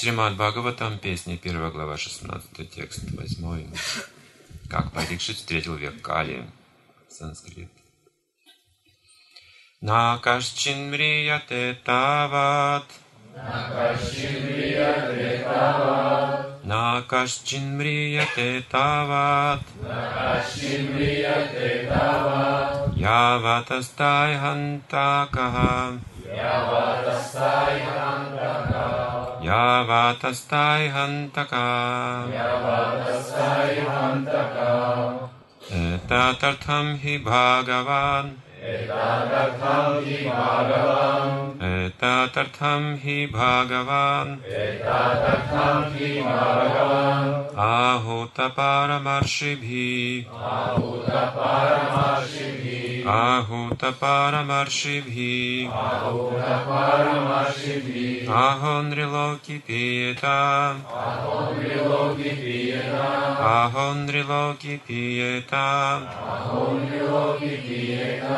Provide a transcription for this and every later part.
Шримад Бхагаватам, песня, 1 глава, 16 текст, 8. Как Парикшит встретил век Кали. Санскрит. Накашчин мрияте тават. Накашчин мрияте тават. Накашчин мрияте тават. Накашчин мрияте тават. Яватастай хантакаха. Yavatasthay Hantaka Yavatasthay Hantaka Yavatasthay Hantaka Tatartham hi Bhagavan Этатартхам хи Бхагаван. Этатартхам хи Бхагаван. Этатартхам хи Бхагаван.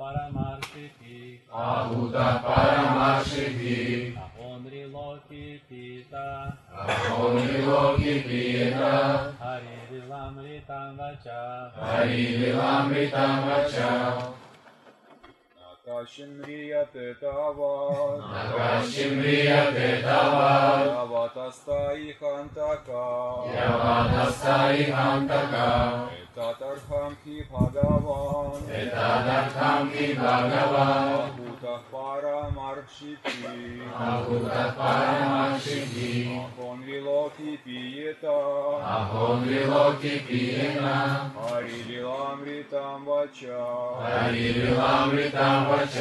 परमार्थिति अभूत परमार्थिति अहोनृलोकिपीता अहोनृलोकिपीता हरिरिलामृतं वच हरिरिलामृतं वच आकाशं म्रियते हि भगव एतादर्थामि भगवा भूतः पारमर्षिति भूतः पारमर्षिति अहोन्विलोकि पीयेत अहोन्विलोकि पीयेन हरिलीलामृतं वच हरिलीलामृतं वच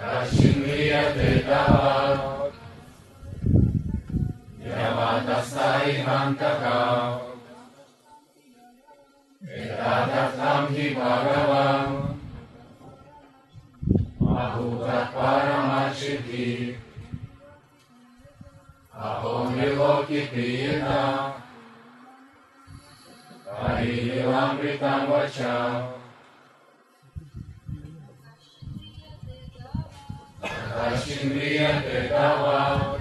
Kashin Kriya Te Tava एतादर्थं हि भगवान्। अभूतपरमसिद्धि अहो निलोकिप्रियता हरिवामृतं वच। दर्शिन्द्रियते तव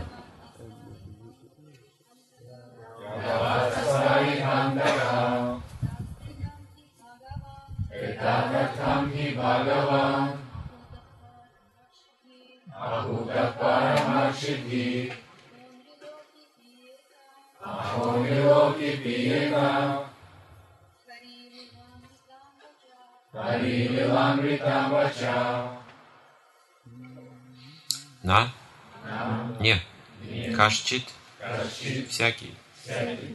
Vacha. На. Нам Не. Кашчит. кашчит Всякий.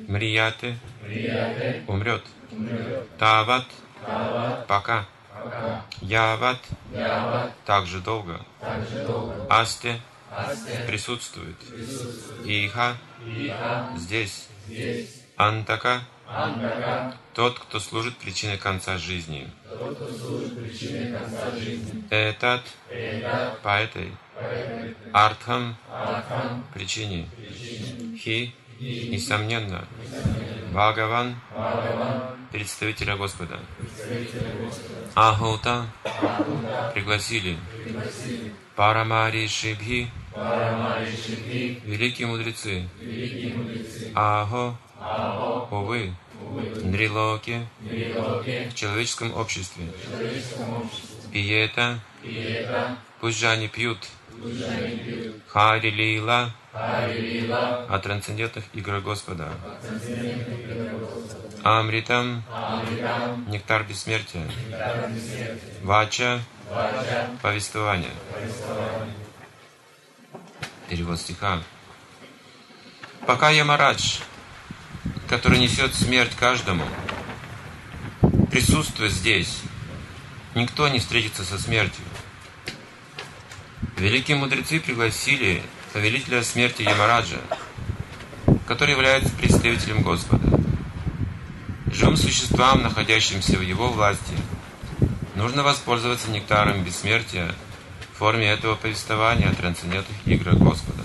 Прияте Умрет. Тават. Пока. Яват. Яват Так же долго. Асте. Присутствует. Иха. Здесь. Антака. Тот, кто служит причиной конца жизни. Этот. Это По этой. Артхам. Причине. Хи. Несомненно. Бхагаван. Представителя Господа. Ахута. Пригласили. Парамари Шибхи. Великие мудрецы. Ахо Увы. Нрилоке, в человеческом обществе. Пиета, пусть же они пьют. Хари Лила Хари Лила, о трансцендентных играх Господа. Амритам, Амритам, нектар бессмертия. Вача, Вача, повествование. повествование. Перевод стиха. Пока Ямарадж, который несет смерть каждому, присутствует здесь, никто не встретится со смертью. Великие мудрецы пригласили повелителя смерти Ямараджа, который является представителем Господа. Живым существам, находящимся в его власти, нужно воспользоваться нектаром бессмертия в форме этого повествования о трансцендентных играх Господа.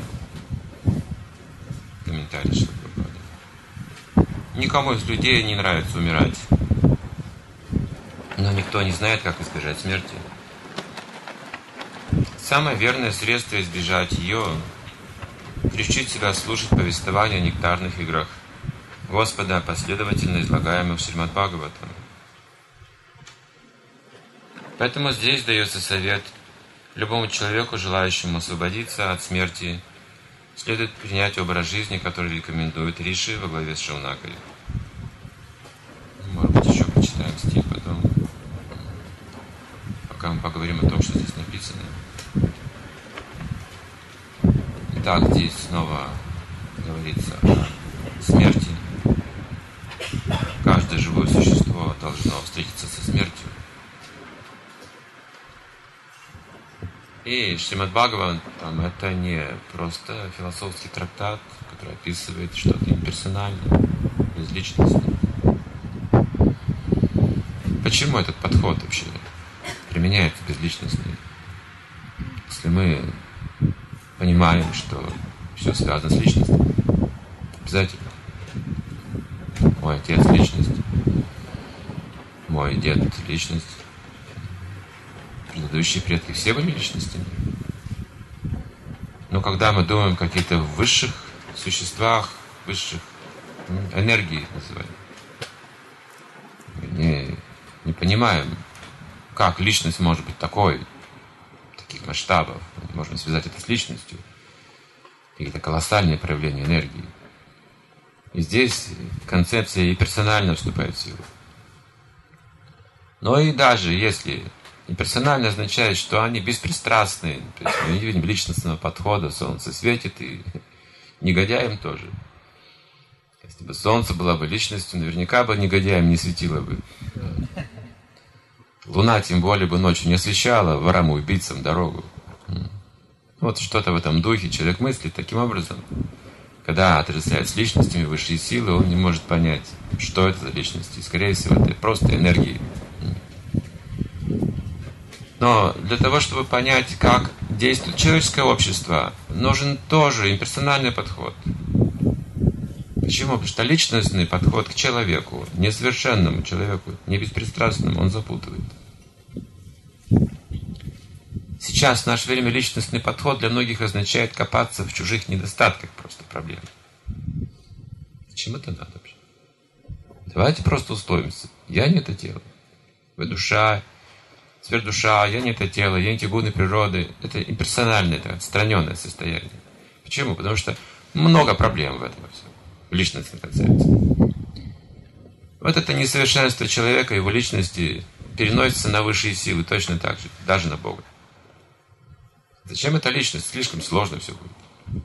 Комментарий Шилпрапады. Никому из людей не нравится умирать. Но никто не знает, как избежать смерти. Самое верное средство избежать ее – приучить себя слушать повествования о нектарных играх Господа, последовательно излагаемых в Шримад Бхагаватам. Поэтому здесь дается совет любому человеку, желающему освободиться от смерти, следует принять образ жизни, который рекомендует Риши во главе с Шаунакой. Может быть, еще почитаем стих потом, пока мы поговорим о том, что здесь написано. Итак, здесь снова говорится о смерти. Каждое живое существо должно встретиться со смертью. И Шримад Бхагаван, там, это не просто философский трактат, который описывает что-то имперсональное, безличностное. Почему этот подход вообще применяется безличностный? Если мы понимаем, что все связано с личностью, обязательно. Мой отец – личность, мой дед – личность, предыдущие предки все были личностями. Но когда мы думаем о каких-то высших существах, высших энергий называем, не, не понимаем, как личность может быть такой, таких масштабов. Можем связать это с личностью. Какие-то колоссальные проявления энергии. И здесь концепция и персонально вступает в силу. Но и даже если Имперсонально означает, что они беспристрастны. То есть мы не видим личностного подхода, солнце светит, и негодяям тоже. Если бы солнце было бы личностью, наверняка бы негодяям не светило бы. Луна тем более бы ночью не освещала ворам и убийцам дорогу. Вот что-то в этом духе человек мыслит таким образом. Когда отрицает с личностями высшие силы, он не может понять, что это за личности. Скорее всего, это просто энергии. Но для того, чтобы понять, как действует человеческое общество, нужен тоже имперсональный подход. Почему? Потому что личностный подход к человеку, несовершенному человеку, не беспристрастному, он запутывает. Сейчас в наше время личностный подход для многих означает копаться в чужих недостатках просто проблем. Зачем это надо вообще? Давайте просто условимся. Я не это делаю. Вы душа, сверхдуша, я не это тело, я не те гуны природы. Это имперсональное, это отстраненное состояние. Почему? Потому что много проблем в этом всем, в личностной концепции. Вот это несовершенство человека, его личности переносится на высшие силы точно так же, даже на Бога. Зачем эта личность? Слишком сложно все будет.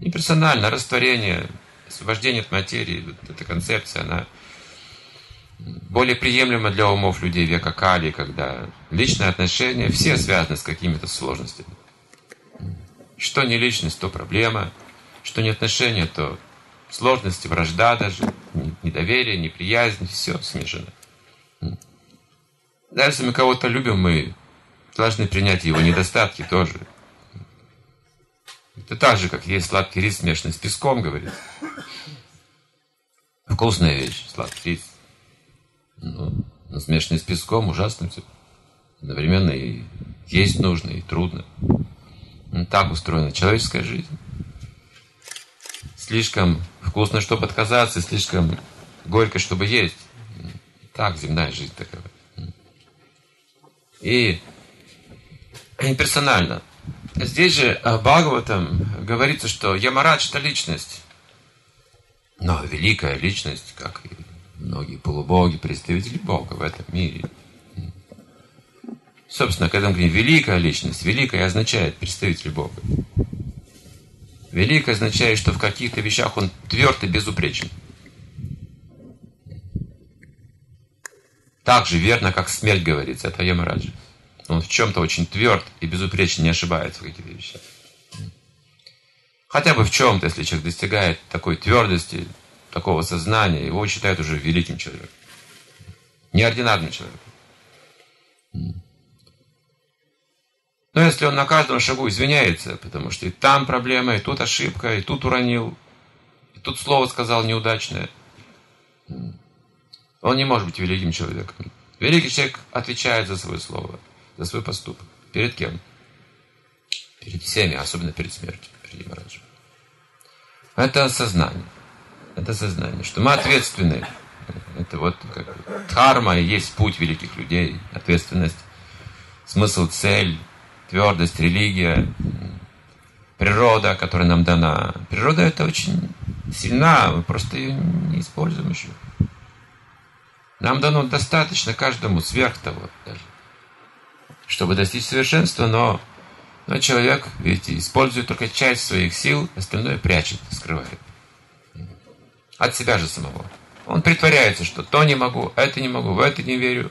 Имперсонально, растворение, освобождение от материи, вот эта концепция, она более приемлемо для умов людей века Кали, когда личные отношения все связаны с какими-то сложностями. Что не личность, то проблема. Что не отношения, то сложности, вражда даже, недоверие, неприязнь, все смешано. Даже если мы кого-то любим, мы должны принять его недостатки тоже. Это так же, как есть сладкий рис, смешанный с песком, говорит. Вкусная вещь, сладкий рис. Ну, но смешанный с песком ужасно все. Одновременно и есть нужно, и трудно. Ну, так устроена человеческая жизнь. Слишком вкусно, чтобы отказаться, слишком горько, чтобы есть. Так, земная жизнь такая. И имперсонально. Здесь же э, Бхагаватам говорится, что Ямарадж – это личность. Но великая личность, как и многие полубоги, представители Бога в этом мире. Собственно, когда мы говорим «великая личность», «великая» означает представитель Бога. Великое означает, что в каких-то вещах он тверд и безупречен. Так же верно, как смерть говорится, это Ямараджа. Он в чем-то очень тверд и безупречен, не ошибается в каких-то вещах. Хотя бы в чем-то, если человек достигает такой твердости, такого сознания, его считают уже великим человеком. Неординарным человеком. Но если он на каждом шагу извиняется, потому что и там проблема, и тут ошибка, и тут уронил, и тут слово сказал неудачное, он не может быть великим человеком. Великий человек отвечает за свое слово, за свой поступок. Перед кем? Перед всеми, особенно перед смертью, перед Ямараджем. Это сознание. Это сознание, что мы ответственны. Это вот как дхарма и есть путь великих людей. Ответственность, смысл, цель, твердость, религия, природа, которая нам дана. Природа это очень сильна, мы просто ее не используем еще. Нам дано достаточно каждому сверх того даже, чтобы достичь совершенства, но, но человек, видите, использует только часть своих сил, остальное прячет, скрывает. От себя же самого. Он притворяется, что то не могу, это не могу, в это не верю,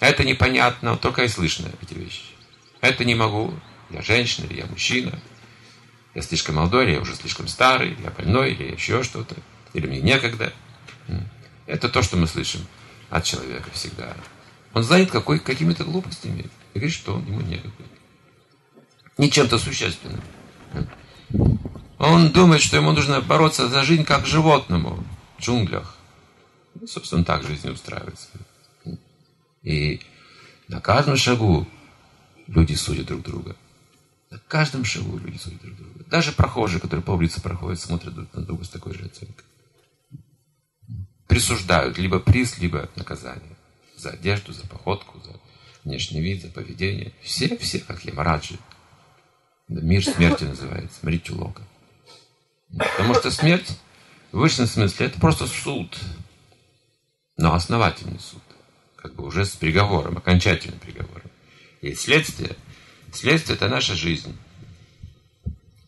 это непонятно, только и слышно эти вещи. Это не могу, я женщина или я мужчина, я слишком молодой, или я уже слишком старый, я больной, или еще что-то, или мне некогда. Это то, что мы слышим от человека всегда. Он занят какой, какими-то глупостями. И говорит, что ему некогда. Не чем-то существенным. Он думает, что ему нужно бороться за жизнь как животному в джунглях. Ну, собственно, так жизнь устраивается. И на каждом шагу люди судят друг друга. На каждом шагу люди судят друг друга. Даже прохожие, которые по улице проходят, смотрят друг на друга с такой же оценкой присуждают либо приз, либо наказание. За одежду, за походку, за внешний вид, за поведение. Все, все, как Ямараджи. Мир смерти называется, Мритю Лока. Потому что смерть в высшем смысле это просто суд. Но основательный суд. Как бы уже с приговором, окончательным приговором. И следствие. Следствие это наша жизнь.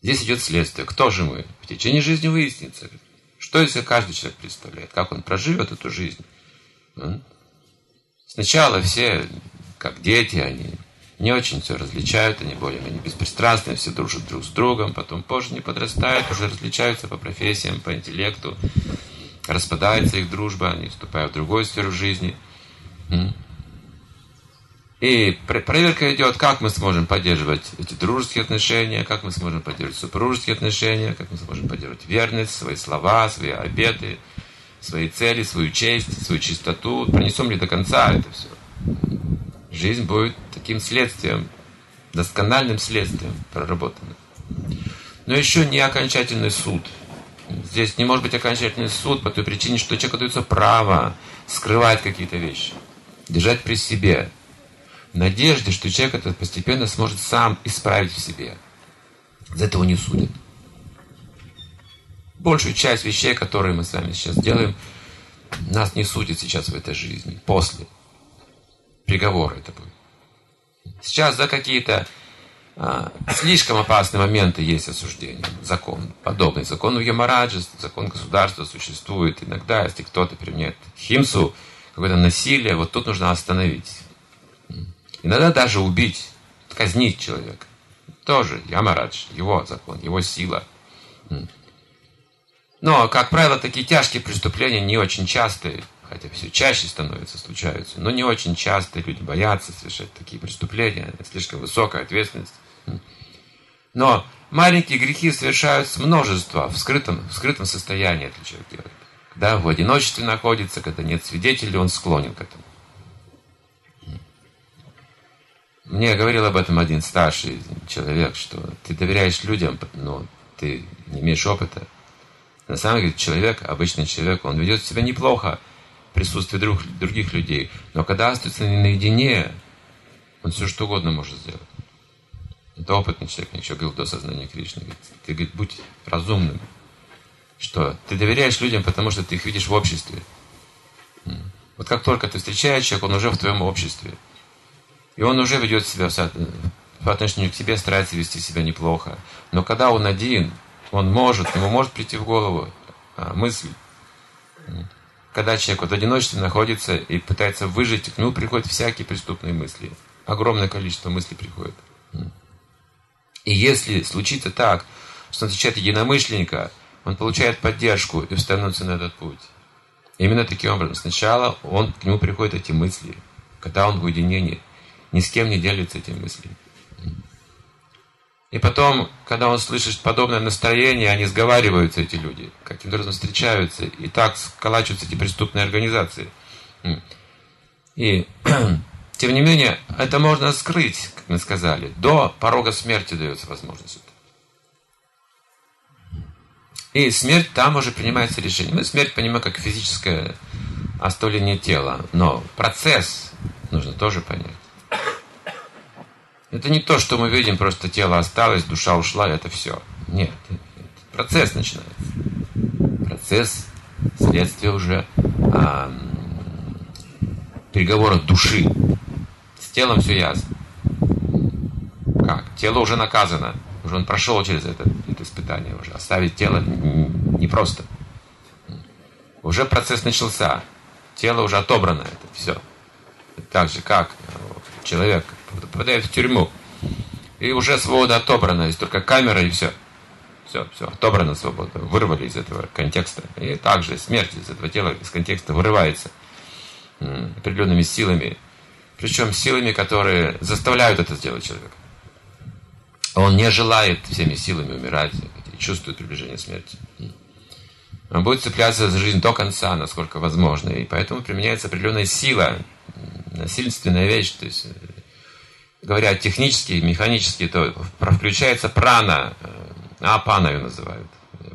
Здесь идет следствие. Кто же мы? В течение жизни выяснится. Что если каждый человек представляет, как он проживет эту жизнь? Сначала все, как дети, они не очень все различают, они более-менее беспристрастны, все дружат друг с другом, потом позже не подрастают, уже различаются по профессиям, по интеллекту, распадается их дружба, они вступают в другую сферу жизни. И проверка идет, как мы сможем поддерживать эти дружеские отношения, как мы сможем поддерживать супружеские отношения, как мы сможем поддерживать верность, свои слова, свои обеты, свои цели, свою честь, свою чистоту. Пронесем ли до конца это все? Жизнь будет таким следствием, доскональным следствием проработанным. Но еще не окончательный суд. Здесь не может быть окончательный суд по той причине, что человеку дается право скрывать какие-то вещи, держать при себе, надежде, что человек это постепенно сможет сам исправить в себе. За этого не судят. Большую часть вещей, которые мы с вами сейчас делаем, нас не судят сейчас в этой жизни. После. Приговора это будет. Сейчас за какие-то а, слишком опасные моменты есть осуждение. Закон. Подобный закон у Ямараджи, закон государства существует. Иногда, если кто-то применяет химсу, какое-то насилие, вот тут нужно остановить. Иногда даже убить, казнить человека. Тоже Ямарадж, его закон, его сила. Но, как правило, такие тяжкие преступления не очень частые, хотя все чаще становятся, случаются, но не очень часто люди боятся совершать такие преступления, это слишком высокая ответственность. Но маленькие грехи совершаются множество в скрытом, в скрытом состоянии этот человек делает. Когда в одиночестве находится, когда нет свидетелей, он склонен к этому. Мне говорил об этом один старший человек, что ты доверяешь людям, но ты не имеешь опыта. На самом деле человек, обычный человек, он ведет себя неплохо в присутствии друг, других людей. Но когда остается наедине, он все что угодно может сделать. Это опытный человек, мне еще говорил до сознания Кришны. Говорит, ты, говорит, будь разумным. Что? Ты доверяешь людям, потому что ты их видишь в обществе. Вот как только ты встречаешь человека, он уже в твоем обществе. И он уже ведет себя по отношению к тебе, старается вести себя неплохо. Но когда он один, он может, ему может прийти в голову а, мысль. Когда человек вот в одиночестве находится и пытается выжить, к нему приходят всякие преступные мысли. Огромное количество мыслей приходит. И если случится так, что он встречает единомышленника, он получает поддержку и становится на этот путь. Именно таким образом. Сначала он, к нему приходят эти мысли, когда он в уединении, ни с кем не делится этими мыслями. И потом, когда он слышит подобное настроение, они сговариваются, эти люди, каким-то образом встречаются, и так сколачиваются эти преступные организации. И, тем не менее, это можно скрыть, как мы сказали. До порога смерти дается возможность. И смерть там уже принимается решение. Мы смерть понимаем как физическое оставление тела, но процесс нужно тоже понять. Это не то, что мы видим, просто тело осталось, душа ушла, это все. Нет, процесс начинается. Процесс, следствие уже а, переговоров души. С телом все ясно. Как? Тело уже наказано. Уже он прошел через это, это испытание уже. Оставить тело непросто. Уже процесс начался. Тело уже отобрано. Это все. Так же, как человек попадает в тюрьму. И уже свобода отобрана, есть только камера и все. Все, все, отобрана свобода. Вырвали из этого контекста. И также смерть из этого тела, из контекста вырывается определенными силами. Причем силами, которые заставляют это сделать человека. Он не желает всеми силами умирать и чувствует приближение смерти. Он будет цепляться за жизнь до конца, насколько возможно. И поэтому применяется определенная сила, насильственная вещь. То есть говоря технически, механически, то включается прана, э, апана ее называют.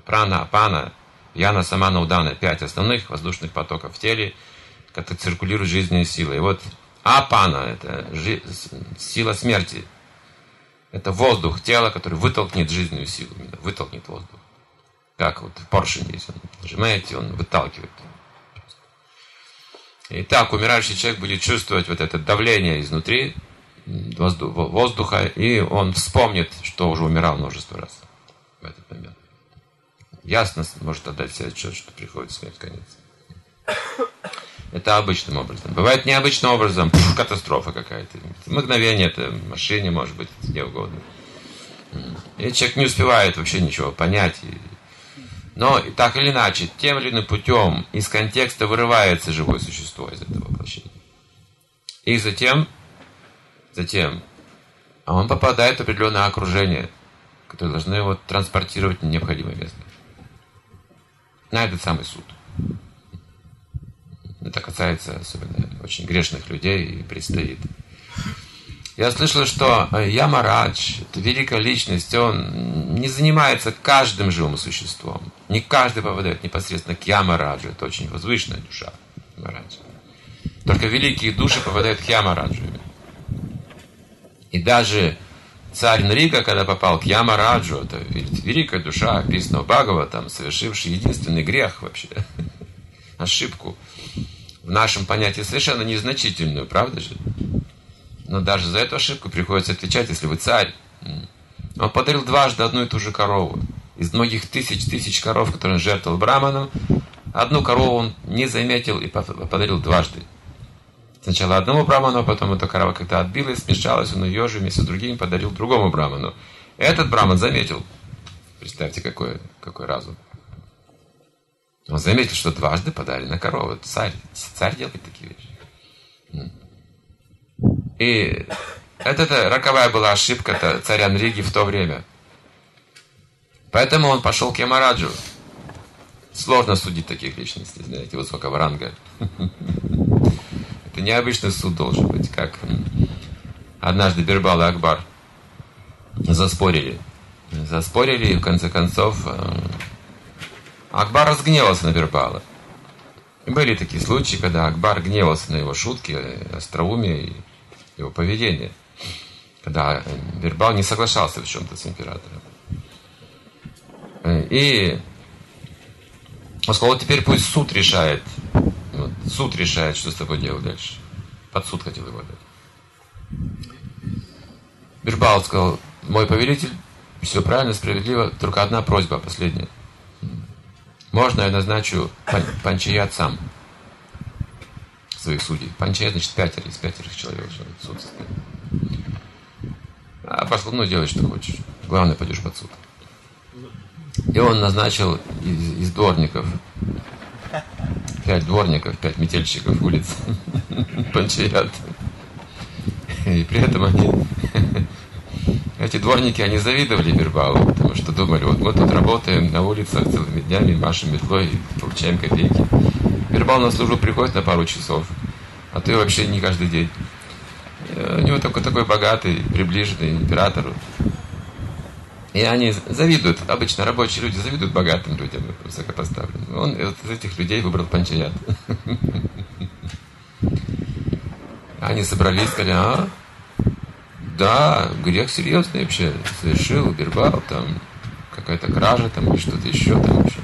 Прана, апана, яна, самана, удана, пять основных воздушных потоков в теле, которые циркулируют жизненные силы. И вот апана – это жи- сила смерти. Это воздух тела, который вытолкнет жизненную силу, вытолкнет воздух. Как вот поршень есть, он нажимаете, он выталкивает. И так умирающий человек будет чувствовать вот это давление изнутри, воздуха, и он вспомнит, что уже умирал множество раз в этот момент. Ясно может отдать себе отчет, что приходит смерть, конец. Это обычным образом. Бывает необычным образом, пфф, катастрофа какая-то. Мгновение, это в машине, может быть, где угодно. И человек не успевает вообще ничего понять. Но так или иначе, тем или иным путем из контекста вырывается живое существо из этого воплощения. И затем Затем а он попадает в определенное окружение, которое должно его транспортировать в необходимое место. На этот самый суд. Это касается особенно очень грешных людей и предстоит. Я слышал, что Ямарадж, это великая личность, он не занимается каждым живым существом. Не каждый попадает непосредственно к Ямараджу. Это очень возвышенная душа Ямараджа. Только великие души попадают к Ямараджу. И даже царь Нрика, когда попал к Ямараджу, это великая душа Кришна Бхагава, там, совершивший единственный грех вообще, ошибку, в нашем понятии совершенно незначительную, правда же? Но даже за эту ошибку приходится отвечать, если вы царь. Он подарил дважды одну и ту же корову. Из многих тысяч тысяч коров, которые он жертвовал браманам, одну корову он не заметил и подарил дважды. Сначала одному браману, потом эта корова как-то отбилась, смешалась, он ее же вместе с другими подарил другому браману. Этот браман заметил, представьте, какой, какой разум. Он заметил, что дважды подарена корова. Царь, царь делает такие вещи. И это, это роковая была ошибка царя Нриги в то время. Поэтому он пошел к Ямараджу. Сложно судить таких личностей, знаете, высокого ранга. Это необычный суд должен быть, как однажды Бирбал и Акбар заспорили. Заспорили, и в конце концов Акбар разгневался на Бирбала. Были такие случаи, когда Акбар гневался на его шутки, остроумие и его поведение. Когда Бирбал не соглашался в чем-то с императором. И он сказал, теперь пусть суд решает. Вот, суд решает, что с тобой делать дальше. Под суд хотел его дать. Бирбал сказал, мой повелитель, все правильно, справедливо, только одна просьба, последняя. Можно я назначу пан панчаят сам своих судей? Панчаят, значит, пятеро из пятерых человек суд А пошел, ну, делай, что хочешь. Главное, пойдешь под суд. И он назначил из, из дворников пять дворников, пять метельщиков улиц панчаят. И при этом они эти дворники, они завидовали Бирбалу, потому что думали, вот мы тут работаем на улицах целыми днями, машем метлой, получаем копейки. Бирбал на службу приходит на пару часов, а ты вообще не каждый день. У него только такой богатый, приближенный императору. И они завидуют, обычно рабочие люди завидуют богатым людям, высокопоставленным. Он из этих людей выбрал панчаят. Они собрались, сказали, а, да, грех серьезный вообще совершил, Бирбал, там какая-то кража, там или что-то еще там вообще.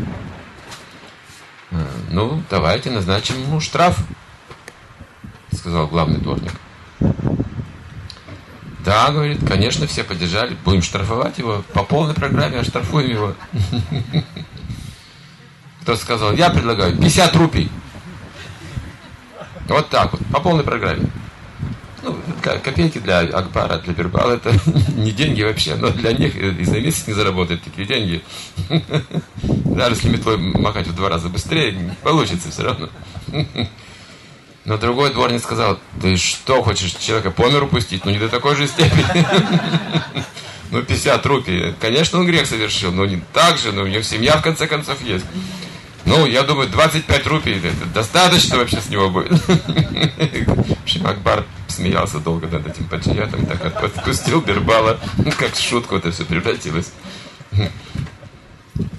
А, ну, давайте назначим ему штраф, сказал главный дворник. Да, говорит, конечно, все поддержали, будем штрафовать его, по полной программе оштрафуем его. Кто сказал, я предлагаю 50 рупий. Вот так вот, по полной программе ну, копейки для Акбара, для Бирбала это не деньги вообще, но для них и за месяц не заработают такие деньги. Даже если метлой махать в два раза быстрее, получится все равно. Но другой дворник сказал, ты что, хочешь человека по миру пустить? Ну не до такой же степени. Ну 50 рупий. Конечно, он грех совершил, но не так же, но у него семья в конце концов есть. Ну, я думаю, 25 рупий это достаточно вообще с него будет. В общем, Акбар смеялся долго над этим пачаятом, так отпустил Бербала, как в шутку это все превратилось.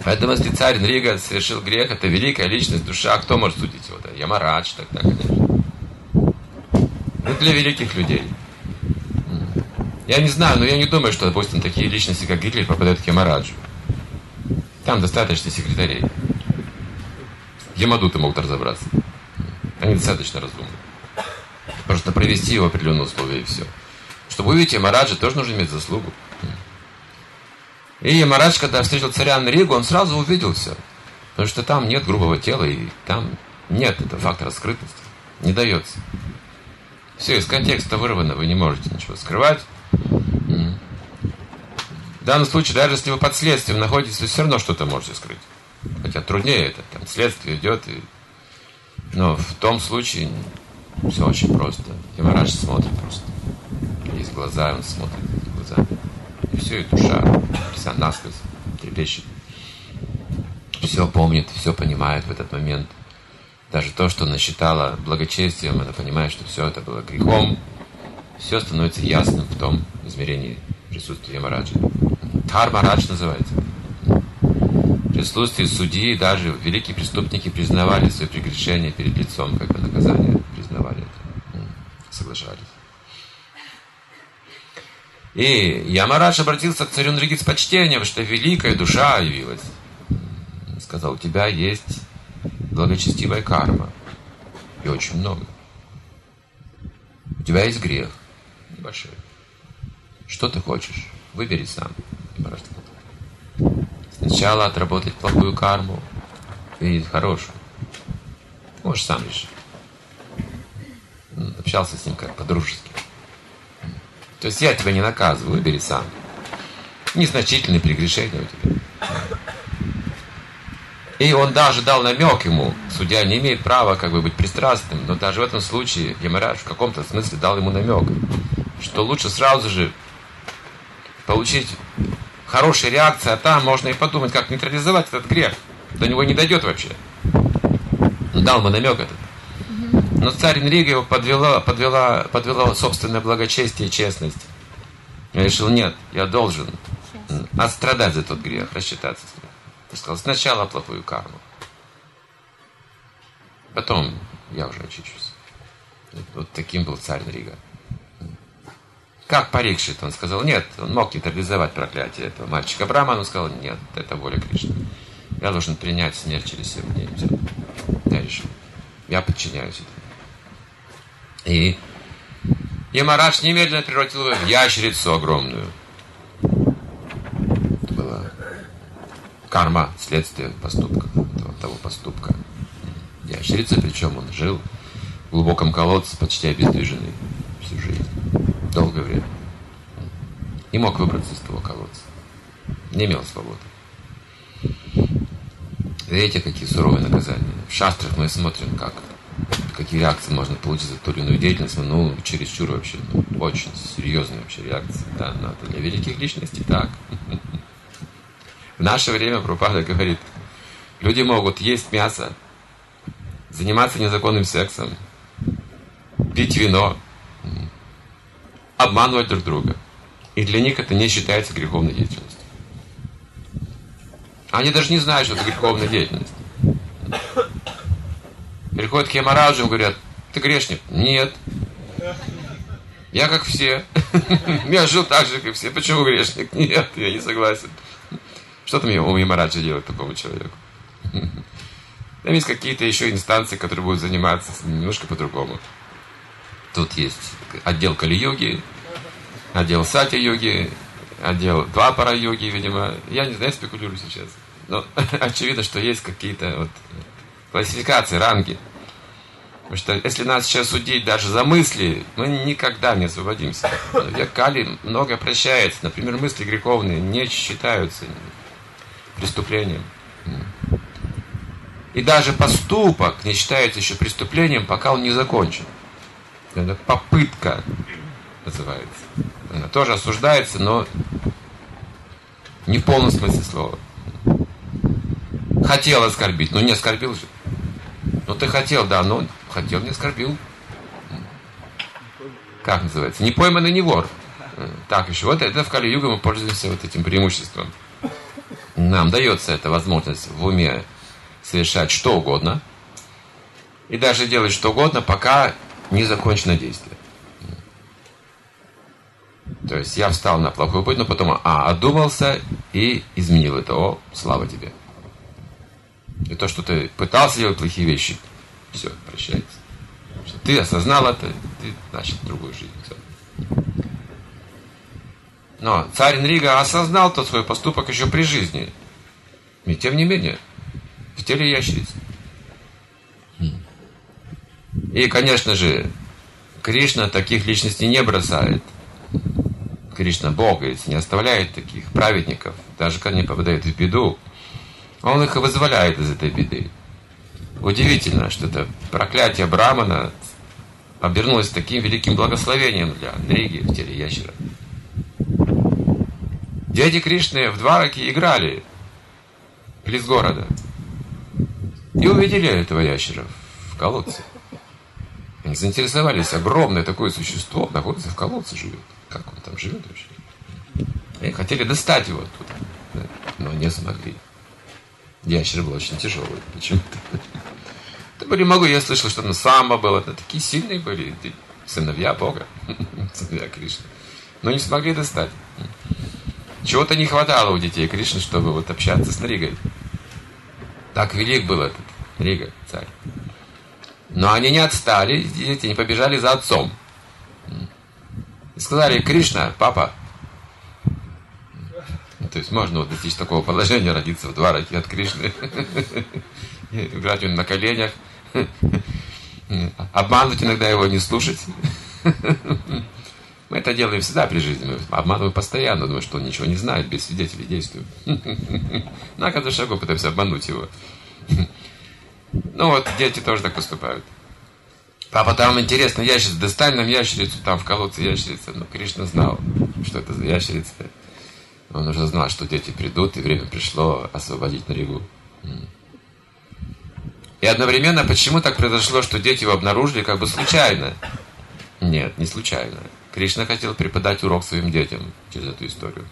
Поэтому, если царь Нрига совершил грех, это великая личность, душа, кто может судить его? Да? Ямарадж тогда, конечно. Ну, для великих людей. Я не знаю, но я не думаю, что, допустим, такие личности, как Гитлер, попадают к Ямараджу. Там достаточно секретарей. Ямадуты могут разобраться. Они достаточно разумны. Просто провести его определенные условия и все. Чтобы увидеть Ямараджа, тоже нужно иметь заслугу. И Ямарадж, когда встретил царя Нригу, он сразу увидел все. Потому что там нет грубого тела, и там нет этого фактора скрытности. Не дается. Все из контекста вырвано, вы не можете ничего скрывать. В данном случае, даже если вы под следствием находитесь, вы все равно что-то можете скрыть. Хотя труднее это, следствие идет. И... Но в том случае все очень просто. Ямарадж смотрит просто. Есть глаза, он смотрит в глаза. И все, и душа вся насквозь трепещет. Все помнит, все понимает в этот момент. Даже то, что она считала благочестием, она понимает, что все это было грехом. Все становится ясным в том измерении присутствия Ямараджа. Дхармарадж называется. Присутствии судьи даже великие преступники признавали свои прегрешения перед лицом, как бы наказание признавали это, соглашались. И Ямарадж обратился к царю Нриги с почтением, что великая душа явилась. Сказал, у тебя есть благочестивая карма. И очень много. У тебя есть грех. Небольшой. Что ты хочешь? Выбери сам. Ямарадж сказал. Сначала отработать плохую карму, и хорошую. Можешь сам решить. Общался с ним как по-дружески. То есть я тебя не наказываю, выбери сам. Незначительные прегрешения у тебя. И он даже дал намек ему, судья не имеет права как бы быть пристрастным, но даже в этом случае Ямарадж в каком-то смысле дал ему намек, что лучше сразу же получить хорошая реакция, а там можно и подумать, как нейтрализовать этот грех. До него не дойдет вообще. Дал ему намек этот. Но царь Инрига его подвела, подвела, подвела собственное благочестие и честность. Я решил, нет, я должен отстрадать за тот грех, рассчитаться с ним. сказал, сначала плохую карму. Потом я уже очищусь. Вот таким был царь Рига. Как Парикшит? Он сказал, нет, он мог нейтрализовать проклятие этого мальчика Брама, он сказал, нет, это воля Кришны. Я должен принять смерть через 7 дней. Все. Я решил. Я подчиняюсь этому. И Ямарадж немедленно превратил его в ящерицу огромную. Это была карма, следствие поступка, того, того поступка. Ящерица, причем он жил в глубоком колодце, почти обездвиженный всю жизнь, долгое время. Не мог выбраться из того колодца. Не имел свободы. Видите, какие суровые наказания. В шастрах мы смотрим, как, какие реакции можно получить за ту или иную деятельность. Ну, чересчур вообще, ну, очень серьезные вообще реакции. Да, но для великих личностей так. В наше время Пропада говорит, люди могут есть мясо, заниматься незаконным сексом, пить вино, обманывать друг друга. И для них это не считается греховной деятельностью. Они даже не знают, что это греховная деятельность. Приходят к Ямараджу и говорят, ты грешник? Нет. Я как все. Я жил так же, как все. Почему грешник? Нет, я не согласен. Что там у Ямараджа делать такому человеку? Там есть какие-то еще инстанции, которые будут заниматься немножко по-другому. Тут есть отдел Кали-йоги, отдел Сати-йоги, отдел Двапара-йоги, видимо. Я не знаю, спекулирую сейчас. Но очевидно, что есть какие-то вот классификации, ранги. Потому что если нас сейчас судить даже за мысли, мы никогда не освободимся. Век Кали много прощается. Например, мысли греховные не считаются преступлением. И даже поступок не считается еще преступлением, пока он не закончен. Это попытка называется. Она тоже осуждается, но не в полном смысле слова. Хотел оскорбить, но не оскорбил же. Ну ты хотел, да, но хотел, не оскорбил. Как называется? Не пойманный, не вор. Так еще. Вот это в Кали-Юге мы пользуемся вот этим преимуществом. Нам дается эта возможность в уме совершать что угодно. И даже делать что угодно, пока не закончено действие. То есть я встал на плохой путь, но потом а, одумался и изменил это. О, слава тебе. И то, что ты пытался делать плохие вещи, все, прощается. Что ты осознал это, ты начал другую жизнь. Все. Но царь Нрига осознал тот свой поступок еще при жизни. И тем не менее, в теле ящерицы. И, конечно же, Кришна таких личностей не бросает. Кришна Бог, говорит, не оставляет таких праведников, даже когда они попадают в беду. Он их вызволяет из этой беды. Удивительно, что это проклятие Брамана обернулось таким великим благословением для Андриги в теле ящера. Дети Кришны в Двараке играли близ города и увидели этого ящера в колодце. Они заинтересовались, огромное такое существо находится в колодце, живет. Как он там живет вообще? И хотели достать его оттуда, но не смогли. Ящер был очень тяжелый почему-то. Это были могу, я слышал, что там самбо было, это такие сильные были, сыновья Бога, сыновья Кришны. Но не смогли достать. Чего-то не хватало у детей Кришны, чтобы вот общаться с Ригой. Так велик был этот Рига, царь. Но они не отстали, дети не побежали за отцом. И сказали, Кришна, папа. То есть можно вот достичь такого положения, родиться в два раки от Кришны, играть он на коленях, обманывать иногда его, не слушать. Мы это делаем всегда при жизни. Мы обманываем постоянно, думая, что он ничего не знает, без свидетелей действуем. На каждом шагу пытаемся обмануть его. Ну вот, дети тоже так поступают. Папа, там интересно, ящерица, достань нам ящерицу, там в колодце ящерица. Но Кришна знал, что это за ящерица. Он уже знал, что дети придут, и время пришло освободить Наригу. И одновременно, почему так произошло, что дети его обнаружили как бы случайно? Нет, не случайно. Кришна хотел преподать урок своим детям через эту историю.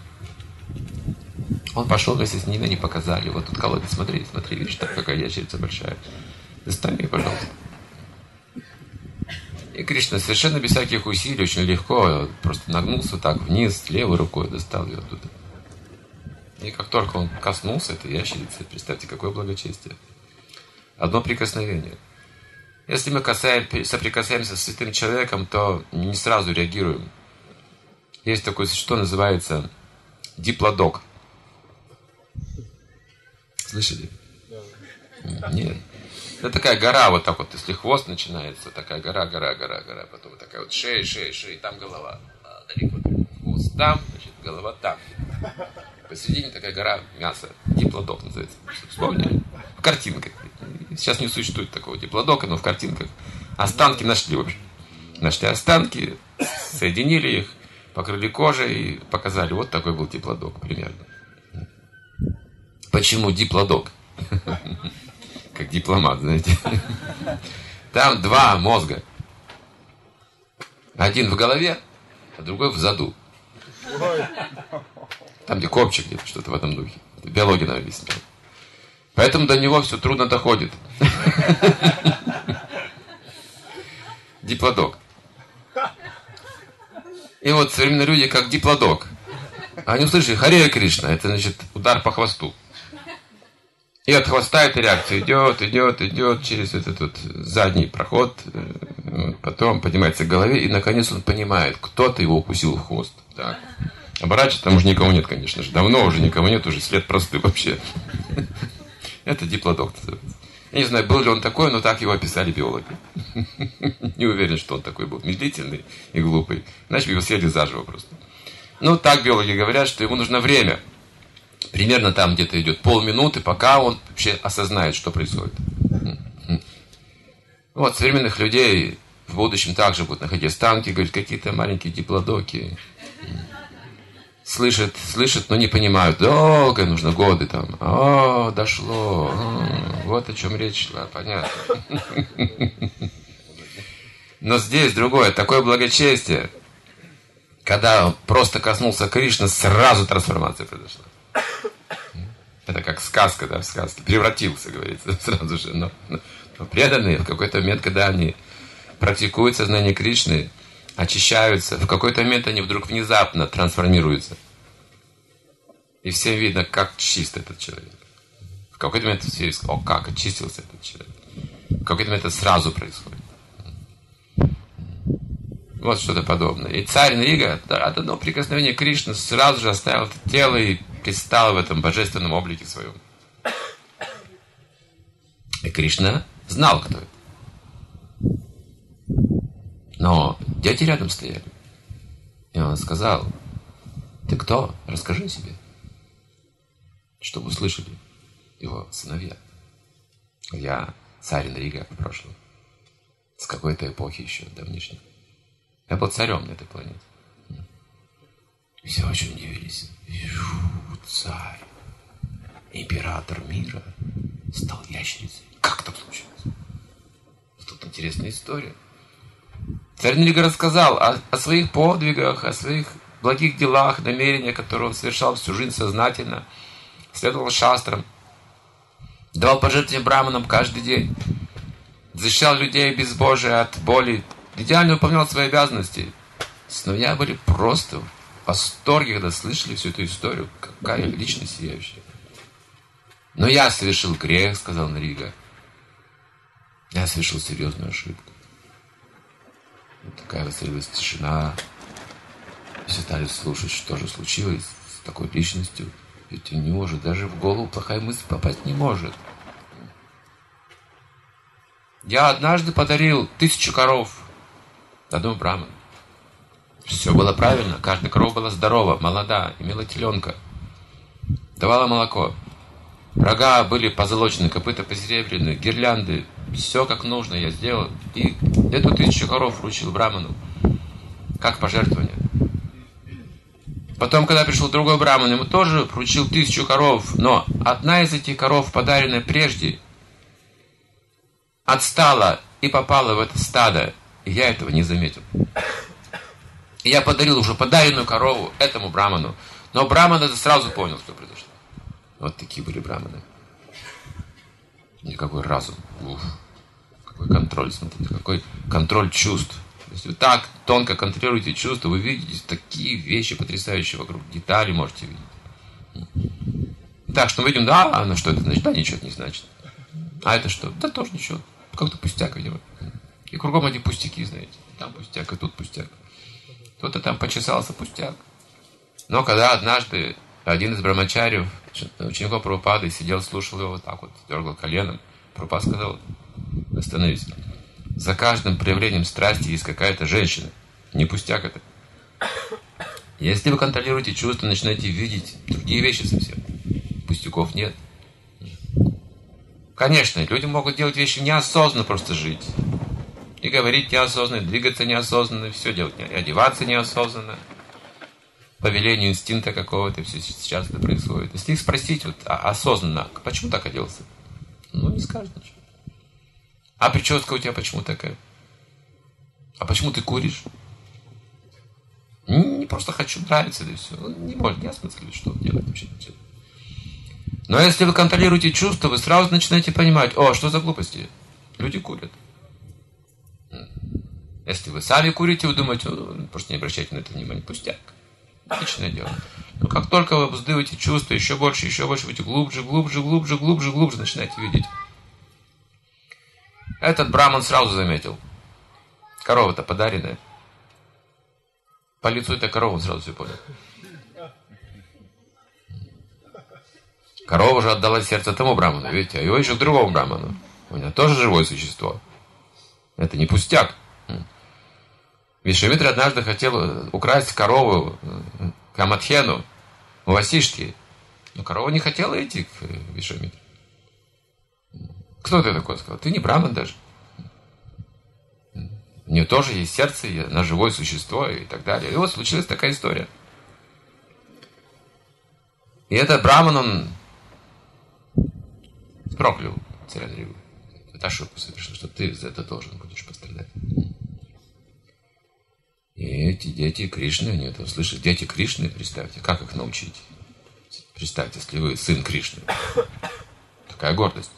Он пошел вместе с ними, они показали. Вот тут колодец, смотри, смотри, видишь, там какая ящерица большая. Достань ее, пожалуйста. И Кришна совершенно без всяких усилий, очень легко, просто нагнулся так вниз, левой рукой достал ее оттуда. И как только он коснулся этой ящерицы, представьте, какое благочестие. Одно прикосновение. Если мы касаем, соприкасаемся с святым человеком, то не сразу реагируем. Есть такое существо, называется диплодок. Слышали? Нет. Это такая гора, вот так вот, если хвост начинается, такая гора, гора, гора, гора, потом вот такая вот шея, шея, шея, там голова. А, далеко. Хвост там, значит, голова там. Посередине такая гора мяса. Диплодок называется. Вспомнили? В картинках. Сейчас не существует такого диплодока, но в картинках. Останки нашли, в общем. Нашли останки, соединили их, покрыли кожей и показали. Вот такой был диплодок примерно. Почему диплодок? Как дипломат, знаете. Там два мозга. Один в голове, а другой в заду. Там, где копчик где-то, что-то в этом духе. Биология нам объясняет. Поэтому до него все трудно доходит. Диплодок. И вот современные люди как диплодок. Они услышали Харе Кришна, это значит удар по хвосту. И от хвоста эта реакция идет, идет, идет через этот вот задний проход, э, потом поднимается к голове, и наконец он понимает, кто-то его укусил в хвост. Так. Оборачивать там уже никого нет, конечно же. Давно уже никого нет, уже след простый вообще. Это диплодок Я не знаю, был ли он такой, но так его описали биологи. Не уверен, что он такой был медлительный и глупый. Бы его съели заживо просто. Ну, так биологи говорят, что ему нужно время – примерно там где-то идет полминуты, пока он вообще осознает, что происходит. Вот, современных людей в будущем также будут находить останки, говорят, какие-то маленькие диплодоки. Слышат, слышат, но не понимают. Долго нужно, годы там. О, дошло. вот о чем речь шла, понятно. Но здесь другое, такое благочестие. Когда просто коснулся Кришны, сразу трансформация произошла. Это как сказка, да, в сказке. Превратился, говорится, сразу же. Но, но, преданные в какой-то момент, когда они практикуют сознание Кришны, очищаются, в какой-то момент они вдруг внезапно трансформируются. И всем видно, как чист этот человек. В какой-то момент все о, как очистился этот человек. В какой-то момент это сразу происходит. Вот что-то подобное. И царь Нрига от одного прикосновения Кришны сразу же оставил тело и предстал в этом божественном облике своем. И Кришна знал, кто это. Но дети рядом стояли. И он сказал, ты кто? Расскажи себе. Чтобы услышали его сыновья. Я царь Нрига в прошлом. С какой-то эпохи еще давнишней. Я был царем на этой планете. Все очень удивились. Царь, император мира стал ящерицей. Как так случилось? Тут интересная история. Царь Нилига рассказал о, о своих подвигах, о своих благих делах, намерениях, которые он совершал всю жизнь сознательно, следовал шастрам, давал пожертвования браманам каждый день, защищал людей безбожия от боли, идеально выполнял свои обязанности. Сыновья были просто восторге, когда слышали всю эту историю. Какая личность сияющая. Но я совершил грех, сказал Нарига. Я совершил серьезную ошибку. Вот такая воцарилась тишина. Все стали слушать, что же случилось с такой личностью. Ведь не может, даже в голову плохая мысль попасть не может. Я однажды подарил тысячу коров одному браману. Все было правильно, каждая корова была здорова, молода, имела теленка, давала молоко. Рога были позолочены, копыта посеребряны, гирлянды, все как нужно я сделал. И эту тысячу коров вручил Браману, как пожертвование. Потом, когда пришел другой Браман, ему тоже вручил тысячу коров, но одна из этих коров, подаренная прежде, отстала и попала в это стадо, и я этого не заметил. Я подарил уже подаренную корову этому браману. Но браман это сразу понял, что произошло. Вот такие были браманы. Никакой разум. Уф. Какой контроль, смотрите, какой контроль чувств. Если вы так тонко контролируете чувства, вы видите такие вещи потрясающие вокруг. Детали можете видеть. Так, что мы видим, да, а на что это значит? Да, ничего это не значит. А это что? Да тоже ничего. Как-то пустяк, видимо. И кругом эти пустяки, знаете. Там пустяк, и тут пустяк. Кто-то там почесался, пустяк. Но когда однажды один из брамачарьев, учеников Прабхупады, сидел, слушал его вот так вот, дергал коленом, Прабхупад сказал, остановись. За каждым проявлением страсти есть какая-то женщина. Не пустяк это. Если вы контролируете чувства, начинаете видеть другие вещи совсем. Пустяков нет. Конечно, люди могут делать вещи неосознанно просто жить. И говорить неосознанно, и двигаться неосознанно, все делать, и одеваться неосознанно. По велению инстинкта какого-то все сейчас это происходит. Если их спросить вот, а, осознанно, почему так оделся? Ну, не скажет ничего. А прическа у тебя почему такая? А почему ты куришь? Не, просто хочу, нравится, да и все. Он не может, не осмысливать, что он делает вообще. Но если вы контролируете чувства, вы сразу начинаете понимать, о, что за глупости? Люди курят. Если вы сами курите, вы думаете, ну, просто не обращайте на это внимания, пустяк. Отличное дело. Но как только вы обуздываете чувства, еще больше, еще больше, вы глубже, глубже, глубже, глубже, глубже начинаете видеть. Этот браман сразу заметил. Корова-то подаренная. По лицу этой коровы сразу все понял. Корова же отдала сердце тому браману, видите, а его еще к другому браману. У него тоже живое существо. Это не пустяк. Вишвамитра однажды хотел украсть корову Камадхену у Васишки. Но корова не хотела идти к Вишвамитре. Кто ты такой? Сказал, ты не браман даже. У нее тоже есть сердце, она живое существо и так далее. И вот случилась такая история. И этот браман, он проклял царя Древу. Это ошибку совершил, что ты за это должен будешь пострадать. И эти дети Кришны, они это услышат. Дети Кришны, представьте, как их научить? Представьте, если вы сын Кришны. Такая гордость.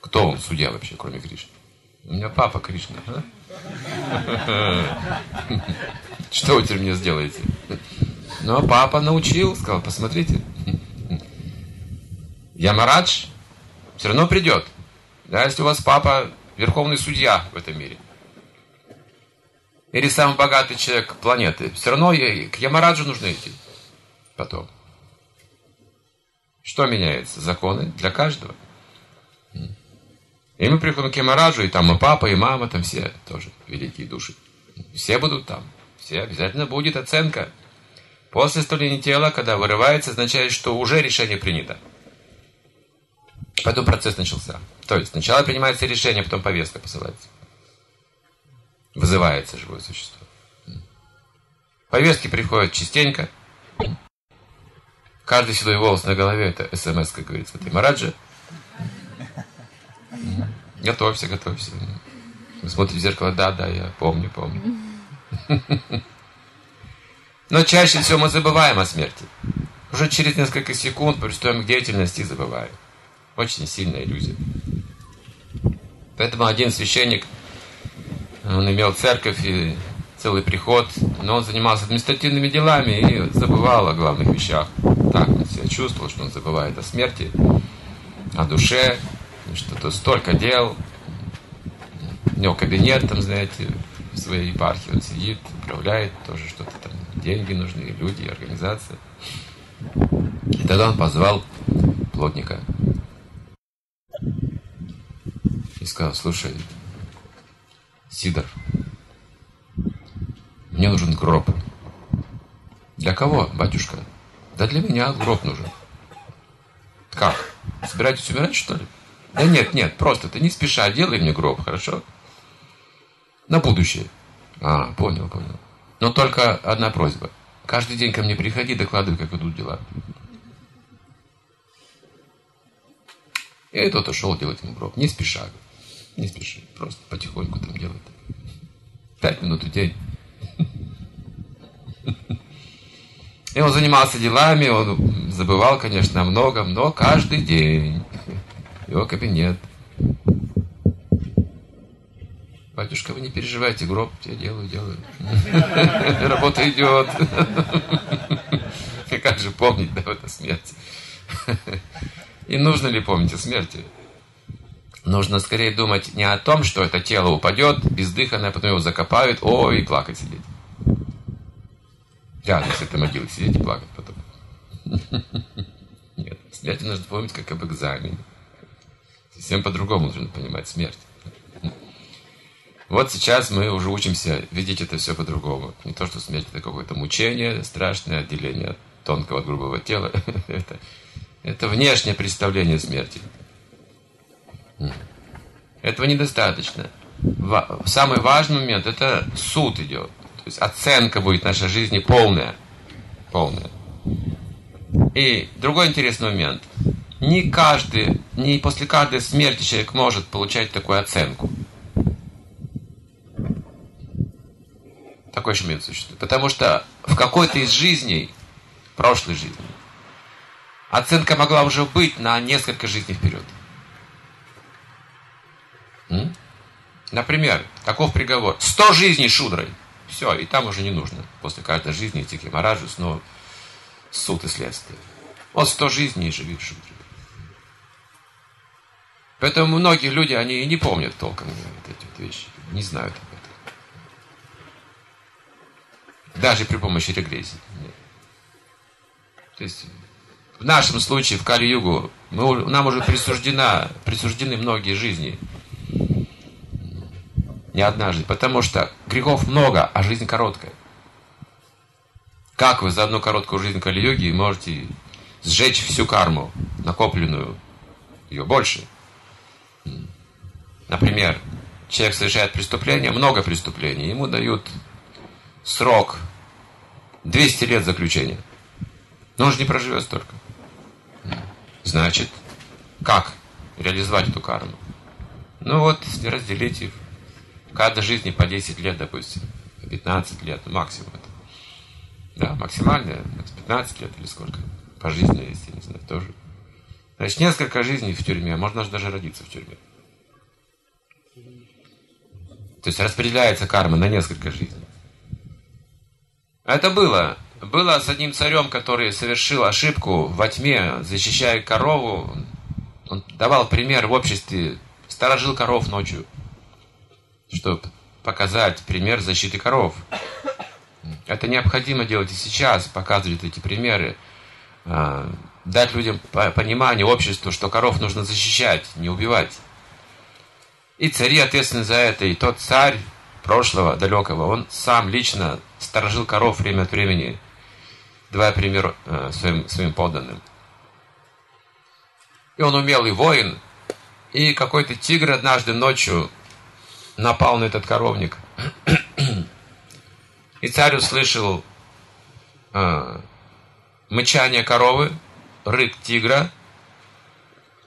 Кто он, судья вообще, кроме Кришны? У меня папа Кришна. А? Что вы теперь мне сделаете? Но папа научил, сказал, посмотрите. Ямарадж все равно придет. Да, если у вас папа верховный судья в этом мире. Или самый богатый человек планеты. Все равно к Ямараджу нужно идти. Потом. Что меняется? Законы для каждого. И мы приходим к Ямараджу, и там и папа, и мама, там все тоже великие души. Все будут там. Все обязательно будет оценка. После столения тела, когда вырывается, означает, что уже решение принято. Поэтому процесс начался. То есть сначала принимается решение, потом повестка посылается. Вызывается живое существо. Повестки приходят частенько. Каждый седой волос на голове это смс, как говорится, ты Мараджа. Готовься, готовься. Вы смотрите в зеркало, да, да, я помню, помню. Но чаще всего мы забываем о смерти. Уже через несколько секунд приступаем к деятельности и забываем. Очень сильная иллюзия. Поэтому один священник, он имел церковь и целый приход, но он занимался административными делами и забывал о главных вещах. Так он себя чувствовал, что он забывает о смерти, о душе, что-то столько дел. У него кабинет там, знаете, в своей епархии он сидит, управляет тоже что-то там. Деньги нужны, люди, организация. И тогда он позвал плотника и сказал, слушай, Сидор, мне нужен гроб. Для кого, батюшка? Да для меня гроб нужен. Как? Собираетесь умирать, что ли? Да нет, нет, просто ты не спеша, делай мне гроб, хорошо? На будущее. А, понял, понял. Но только одна просьба. Каждый день ко мне приходи, докладывай, как идут дела. И тот ушел делать ему гроб. Не спеша. Не спеши. Просто потихоньку там делает. Пять минут в день. И он занимался делами, он забывал, конечно, о многом, но каждый день его кабинет. Батюшка, вы не переживайте, гроб я делаю, делаю. Работа идет. Как же помнить, да, это смерть? И нужно ли помнить о смерти? Нужно скорее думать не о том, что это тело упадет, бездыханное, потом его закопают, о, и плакать сидеть. Рядом с этой могилой сидеть и плакать потом. Нет, смерти нужно помнить как об экзамене. Совсем по-другому нужно понимать смерть. Вот сейчас мы уже учимся видеть это все по-другому. Не то, что смерть это какое-то мучение, страшное отделение тонкого от грубого тела. это, это внешнее представление смерти. Этого недостаточно. Самый важный момент – это суд идет. То есть оценка будет нашей жизни полная. Полная. И другой интересный момент. Не каждый, не после каждой смерти человек может получать такую оценку. Такой же момент существует. Потому что в какой-то из жизней, прошлой жизни, оценка могла уже быть на несколько жизней вперед. Например, таков приговор. Сто жизней шудрой. Все, и там уже не нужно. После каждой жизни идти к Мараджу снова суд и следствие. Вот сто жизней и живи в шудре. Поэтому многие люди, они и не помнят толком вот эти вот вещи. Не знают об этом. Даже при помощи регрессии. Нет. То есть в нашем случае, в Кали-Югу, нам уже присуждена, присуждены многие жизни – не одна жизнь. Потому что грехов много, а жизнь короткая. Как вы за одну короткую жизнь Кали-йоги можете сжечь всю карму, накопленную, ее больше? Например, человек совершает преступление, много преступлений, ему дают срок 200 лет заключения. Но он же не проживет столько. Значит, как реализовать эту карму? Ну вот, разделить каждой жизни по 10 лет, допустим, 15 лет, максимум это. Да, максимальное, 15 лет или сколько. По жизни, если не знаю, тоже. Значит, несколько жизней в тюрьме, можно даже родиться в тюрьме. То есть распределяется карма на несколько жизней. Это было. Было с одним царем, который совершил ошибку во тьме, защищая корову. Он давал пример в обществе, сторожил коров ночью чтобы показать пример защиты коров. Это необходимо делать и сейчас, показывать эти примеры, а, дать людям понимание, обществу, что коров нужно защищать, не убивать. И цари ответственны за это, и тот царь прошлого, далекого, он сам лично сторожил коров время от времени, давая пример э, своим, своим подданным. И он умелый воин, и какой-то тигр однажды ночью напал на этот коровник. И царь услышал э, мычание коровы, рык тигра.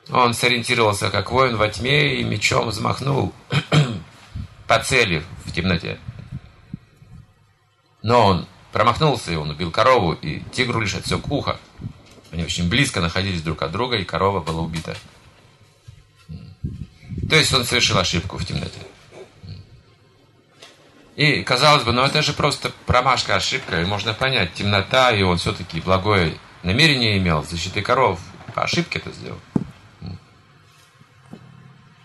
Он сориентировался как воин во тьме и мечом взмахнул по цели в темноте. Но он промахнулся, и он убил корову, и тигру лишь отсек ухо. Они очень близко находились друг от друга, и корова была убита. То есть он совершил ошибку в темноте. И, казалось бы, ну это же просто промашка, ошибка, и можно понять, темнота, и он все-таки благое намерение имел, защиты коров, по ошибке это сделал.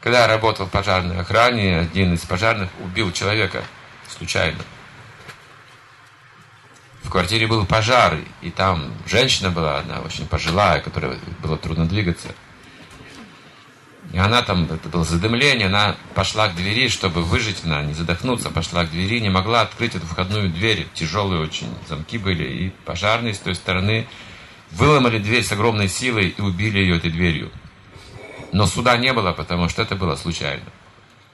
Когда я работал в пожарной охране, один из пожарных убил человека случайно. В квартире был пожар, и там женщина была, одна очень пожилая, которой было трудно двигаться. И она там, это было задымление, она пошла к двери, чтобы выжить, она не задохнуться, пошла к двери, не могла открыть эту входную дверь, тяжелые очень замки были, и пожарные с той стороны выломали дверь с огромной силой и убили ее этой дверью. Но суда не было, потому что это было случайно,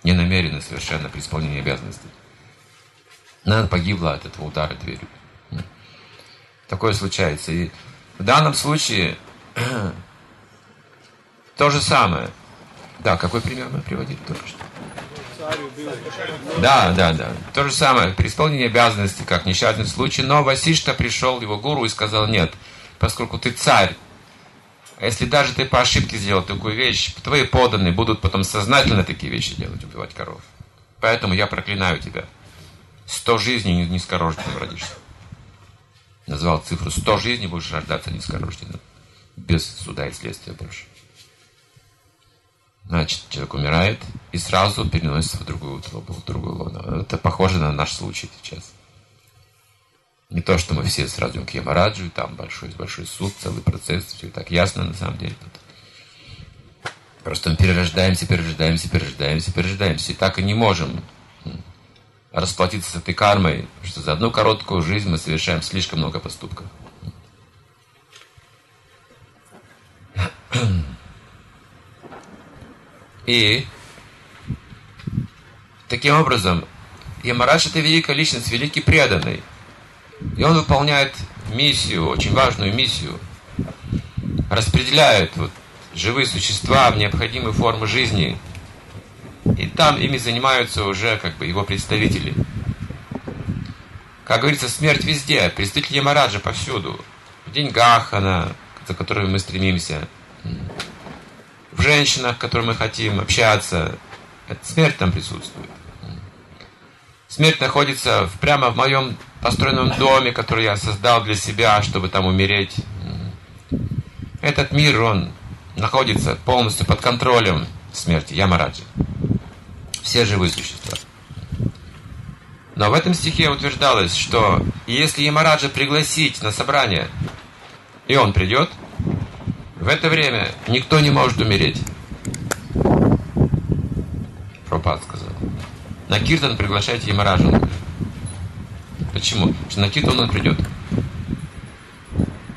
не намеренно совершенно при исполнении обязанностей. Она погибла от этого удара дверью. Такое случается. И в данном случае то же самое – да, какой пример мы приводили только что? Да, да, да. То же самое, при исполнении обязанностей, как несчастный случай, но Васишта пришел, его гуру, и сказал, нет, поскольку ты царь, а если даже ты по ошибке сделал такую вещь, твои подданные будут потом сознательно такие вещи делать, убивать коров. Поэтому я проклинаю тебя. Сто жизней низкорожденным родишься. Назвал цифру сто жизней, будешь рождаться низкорожденным. Без суда и следствия больше. Значит, человек умирает и сразу переносится в другую утробу, в другую лону. Это похоже на наш случай сейчас. Не то, что мы все сразу идем к Ямараджу, там большой, большой суд, целый процесс, все так ясно на самом деле. Тут. Просто мы перерождаемся, перерождаемся, перерождаемся, перерождаемся. И так и не можем расплатиться с этой кармой, что за одну короткую жизнь мы совершаем слишком много поступков. И таким образом Ямараш это великая личность, великий преданный. И он выполняет миссию, очень важную миссию. Распределяет вот, живые существа в необходимые формы жизни. И там ими занимаются уже как бы его представители. Как говорится, смерть везде, представители Ямараджа повсюду. В деньгах она, за которыми мы стремимся. В женщинах, к которым мы хотим общаться. Это смерть там присутствует. Смерть находится прямо в моем построенном доме, который я создал для себя, чтобы там умереть. Этот мир, он находится полностью под контролем смерти Ямараджи. Все живые существа. Но в этом стихе утверждалось, что если Ямараджа пригласить на собрание, и он придет, в это время никто не может умереть. Пропад сказал. На Киртан приглашайте Ямараджу. Почему? Потому что на Киртан он придет.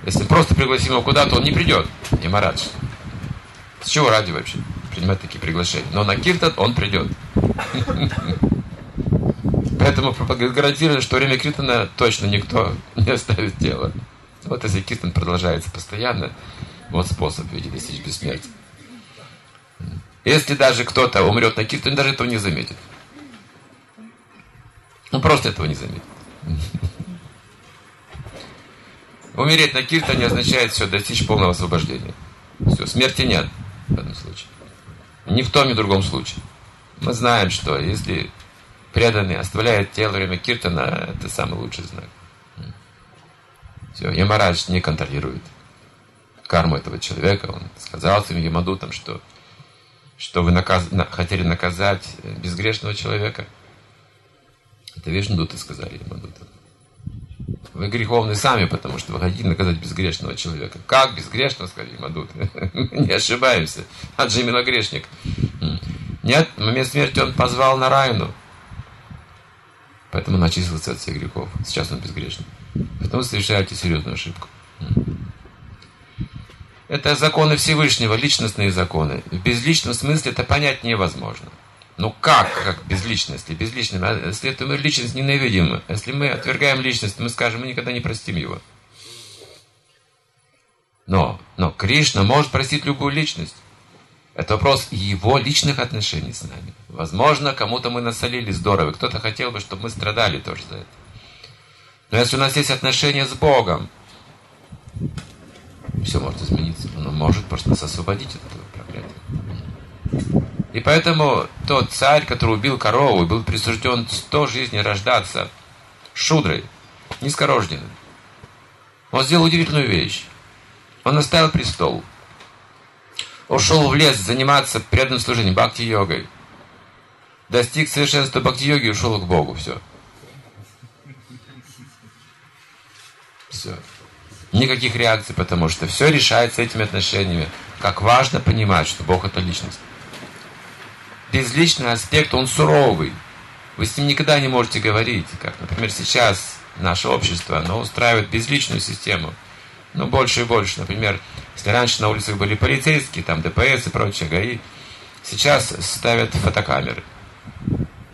Если просто пригласим его куда-то, он не придет. Ямарадж. С чего ради вообще принимать такие приглашения? Но на Киртан он придет. Поэтому гарантирую, что время Киртана точно никто не оставит тело. Вот если Киртан продолжается постоянно, вот способ, видите, достичь бессмертия. Если даже кто-то умрет на Киртане, даже этого не заметит. Он просто этого не заметит. Умереть на киртане означает все, достичь полного освобождения. Все, смерти нет в этом случае. Ни в том, ни в другом случае. Мы знаем, что если преданный оставляет тело время киртана, это самый лучший знак. Все, Ямарадж не контролирует карму этого человека. Он сказал своим Ямадутам, что, что вы наказ... хотели наказать безгрешного человека – это Вишнудуты сказали Ямадута. Вы греховны сами, потому что вы хотите наказать безгрешного человека. Как безгрешного, сказали Ямадуты? Не ошибаемся. А же именно грешник. Нет, в момент смерти он позвал на райну. Поэтому начислился от всех грехов. Сейчас он безгрешный. Поэтому совершаете серьезную ошибку. Это законы Всевышнего, личностные законы. В безличном смысле это понять невозможно. Ну как, как без личности? Без личности. А если это мы личность ненавидим, если мы отвергаем личность, мы скажем, мы никогда не простим его. Но, но Кришна может простить любую личность. Это вопрос его личных отношений с нами. Возможно, кому-то мы насолили здорово, кто-то хотел бы, чтобы мы страдали тоже за это. Но если у нас есть отношения с Богом, все может измениться. Он может просто нас освободить от этого проклятия. И поэтому тот царь, который убил корову, был присужден сто жизней рождаться шудрой, низкорожденным. Он сделал удивительную вещь. Он оставил престол. Ушел в лес заниматься преданным служением, бхакти-йогой. Достиг совершенства бхакти-йоги и ушел к Богу. Все. Все. Никаких реакций, потому что все решается этими отношениями. Как важно понимать, что Бог это личность безличный аспект, он суровый. Вы с ним никогда не можете говорить, как, например, сейчас наше общество, оно устраивает безличную систему. Ну, больше и больше. Например, если раньше на улицах были полицейские, там ДПС и прочее, ГАИ, сейчас ставят фотокамеры.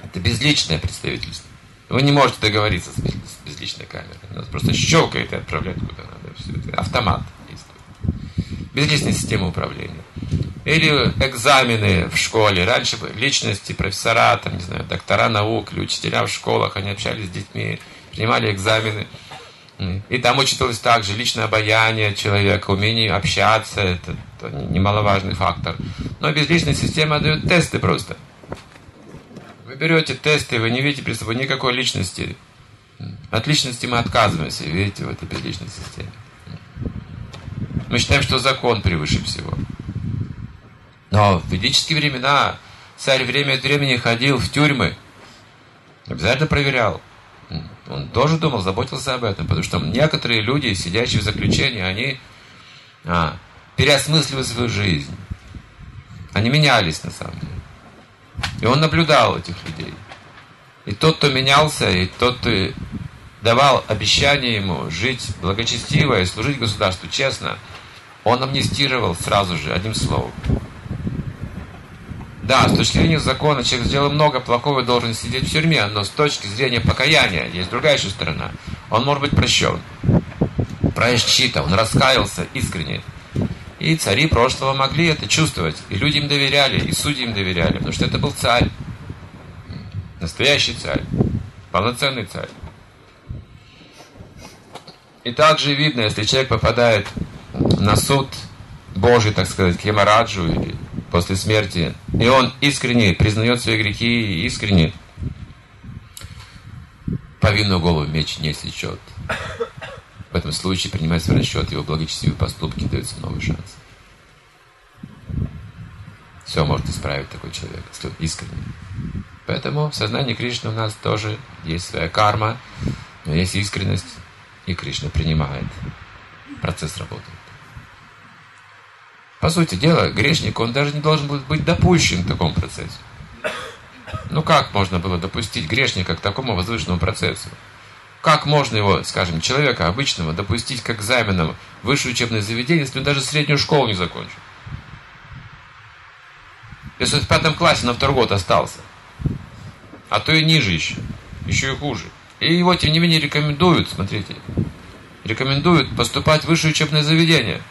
Это безличное представительство. Вы не можете договориться с безличной камерой. Нас просто щелкает и отправляет куда надо. Все это автомат действует. Безличная система управления. Или экзамены в школе. Раньше личности, профессора, там, не знаю, доктора наук или учителя в школах, они общались с детьми, принимали экзамены. И там учитывалось также личное обаяние человека, умение общаться, это, это немаловажный фактор. Но безличная система дает тесты просто. Берете тесты, вы не видите при собой никакой личности. От личности мы отказываемся, видите, в этой безличной системе. Мы считаем, что закон превыше всего. Но в ведические времена царь время от времени ходил в тюрьмы, обязательно проверял. Он тоже думал, заботился об этом, потому что некоторые люди, сидящие в заключении, они а, переосмысливали свою жизнь. Они менялись на самом деле. И он наблюдал этих людей. И тот, кто менялся, и тот, кто давал обещание ему жить благочестиво и служить государству честно, он амнистировал сразу же, одним словом. Да, с точки зрения закона человек сделал много плохого и должен сидеть в тюрьме, но с точки зрения покаяния есть другая еще сторона. Он может быть прощен. Прощита, он раскаялся искренне. И цари прошлого могли это чувствовать. И люди им доверяли, и судьи им доверяли, потому что это был царь. Настоящий царь. Полноценный царь. И также видно, если человек попадает на суд Божий, так сказать, к Ямараджу или после смерти, и он искренне признает свои грехи искренне повинную голову меч не сечет. В этом случае принимается в расчет его благочестивые поступки, дается новый шанс. Все может исправить такой человек, если он искренне. Поэтому в сознании Кришны у нас тоже есть своя карма, но есть искренность, и Кришна принимает. Процесс работает. По сути дела, грешник, он даже не должен будет быть допущен к такому процессу. Ну как можно было допустить грешника к такому возвышенному процессу? Как можно его, скажем, человека обычного допустить к экзаменам высшее учебное заведение, если он даже среднюю школу не закончил? Если он в пятом классе на второй год остался, а то и ниже еще, еще и хуже. И его, тем не менее, рекомендуют, смотрите, рекомендуют поступать в высшее учебное заведение.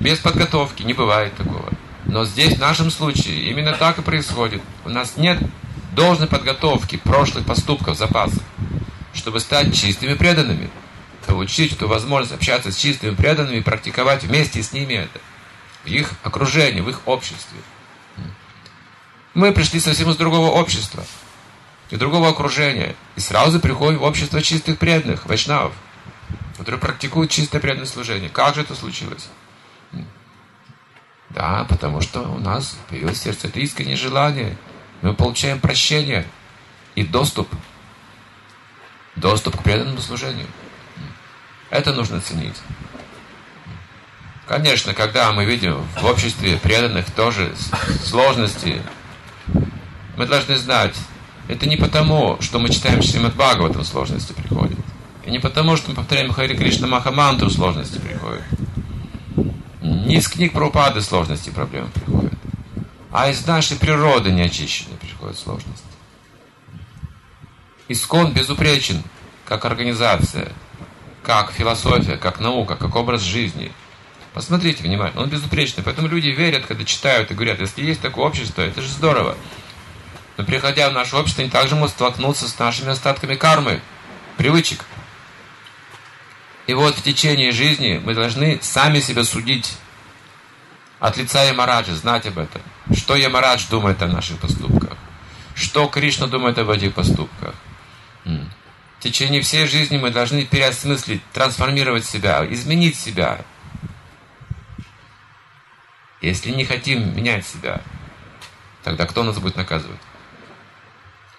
Без подготовки не бывает такого. Но здесь, в нашем случае, именно так и происходит. У нас нет должной подготовки прошлых поступков, запасов, чтобы стать чистыми преданными. Получить эту возможность общаться с чистыми преданными и практиковать вместе с ними это. В их окружении, в их обществе. Мы пришли совсем из другого общества, из другого окружения. И сразу приходим в общество чистых преданных, вайшнавов, которые практикуют чистое преданное служение. Как же это случилось? Да, потому что у нас появилось сердце это искреннее желание. Мы получаем прощение и доступ. Доступ к преданному служению. Это нужно ценить. Конечно, когда мы видим в обществе преданных тоже сложности, мы должны знать, это не потому, что мы читаем Шримад Бхагаватам сложности приходят. И не потому, что мы повторяем Хари Кришна Махамантру сложности приходят. Не из книг Прабхупады сложности и проблемы приходят, а из нашей природы неочищенной приходят сложности. Искон безупречен, как организация, как философия, как наука, как образ жизни. Посмотрите внимательно, он безупречный. Поэтому люди верят, когда читают и говорят, если есть такое общество, это же здорово. Но приходя в наше общество, они также могут столкнуться с нашими остатками кармы, привычек. И вот в течение жизни мы должны сами себя судить от лица Ямараджа, знать об этом. Что Ямарадж думает о наших поступках. Что Кришна думает об этих поступках. В течение всей жизни мы должны переосмыслить, трансформировать себя, изменить себя. Если не хотим менять себя, тогда кто нас будет наказывать?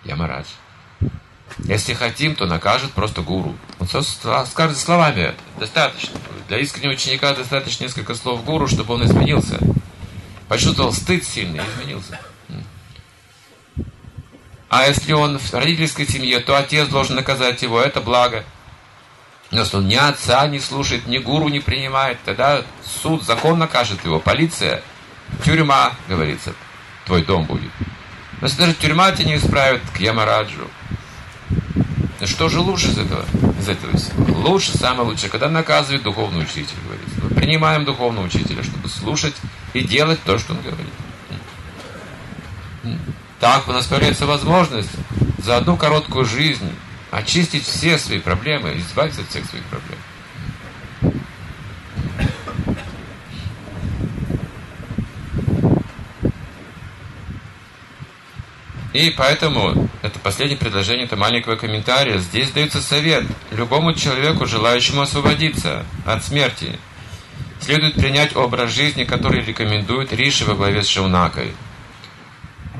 Ямарадж. Если хотим, то накажет просто гуру. Вот скажет словами это. Достаточно. Для искреннего ученика достаточно несколько слов гуру, чтобы он изменился. Почувствовал стыд сильный изменился. А если он в родительской семье, то отец должен наказать его. Это благо. Но если он ни отца не слушает, ни гуру не принимает, тогда суд, закон накажет его, полиция, тюрьма, говорится, твой дом будет. Но если даже тюрьма тебя не исправит к Ямараджу, что же лучше из этого? Из этого всего? Лучше, самое лучшее, когда наказывает духовный учитель, говорится. Мы принимаем духовного учителя, чтобы слушать и делать то, что он говорит. Так у нас появляется возможность за одну короткую жизнь очистить все свои проблемы, избавиться от всех своих проблем. И поэтому это последнее предложение, это маленького комментария. Здесь дается совет любому человеку, желающему освободиться от смерти. Следует принять образ жизни, который рекомендует Риши во главе с Шаунакой.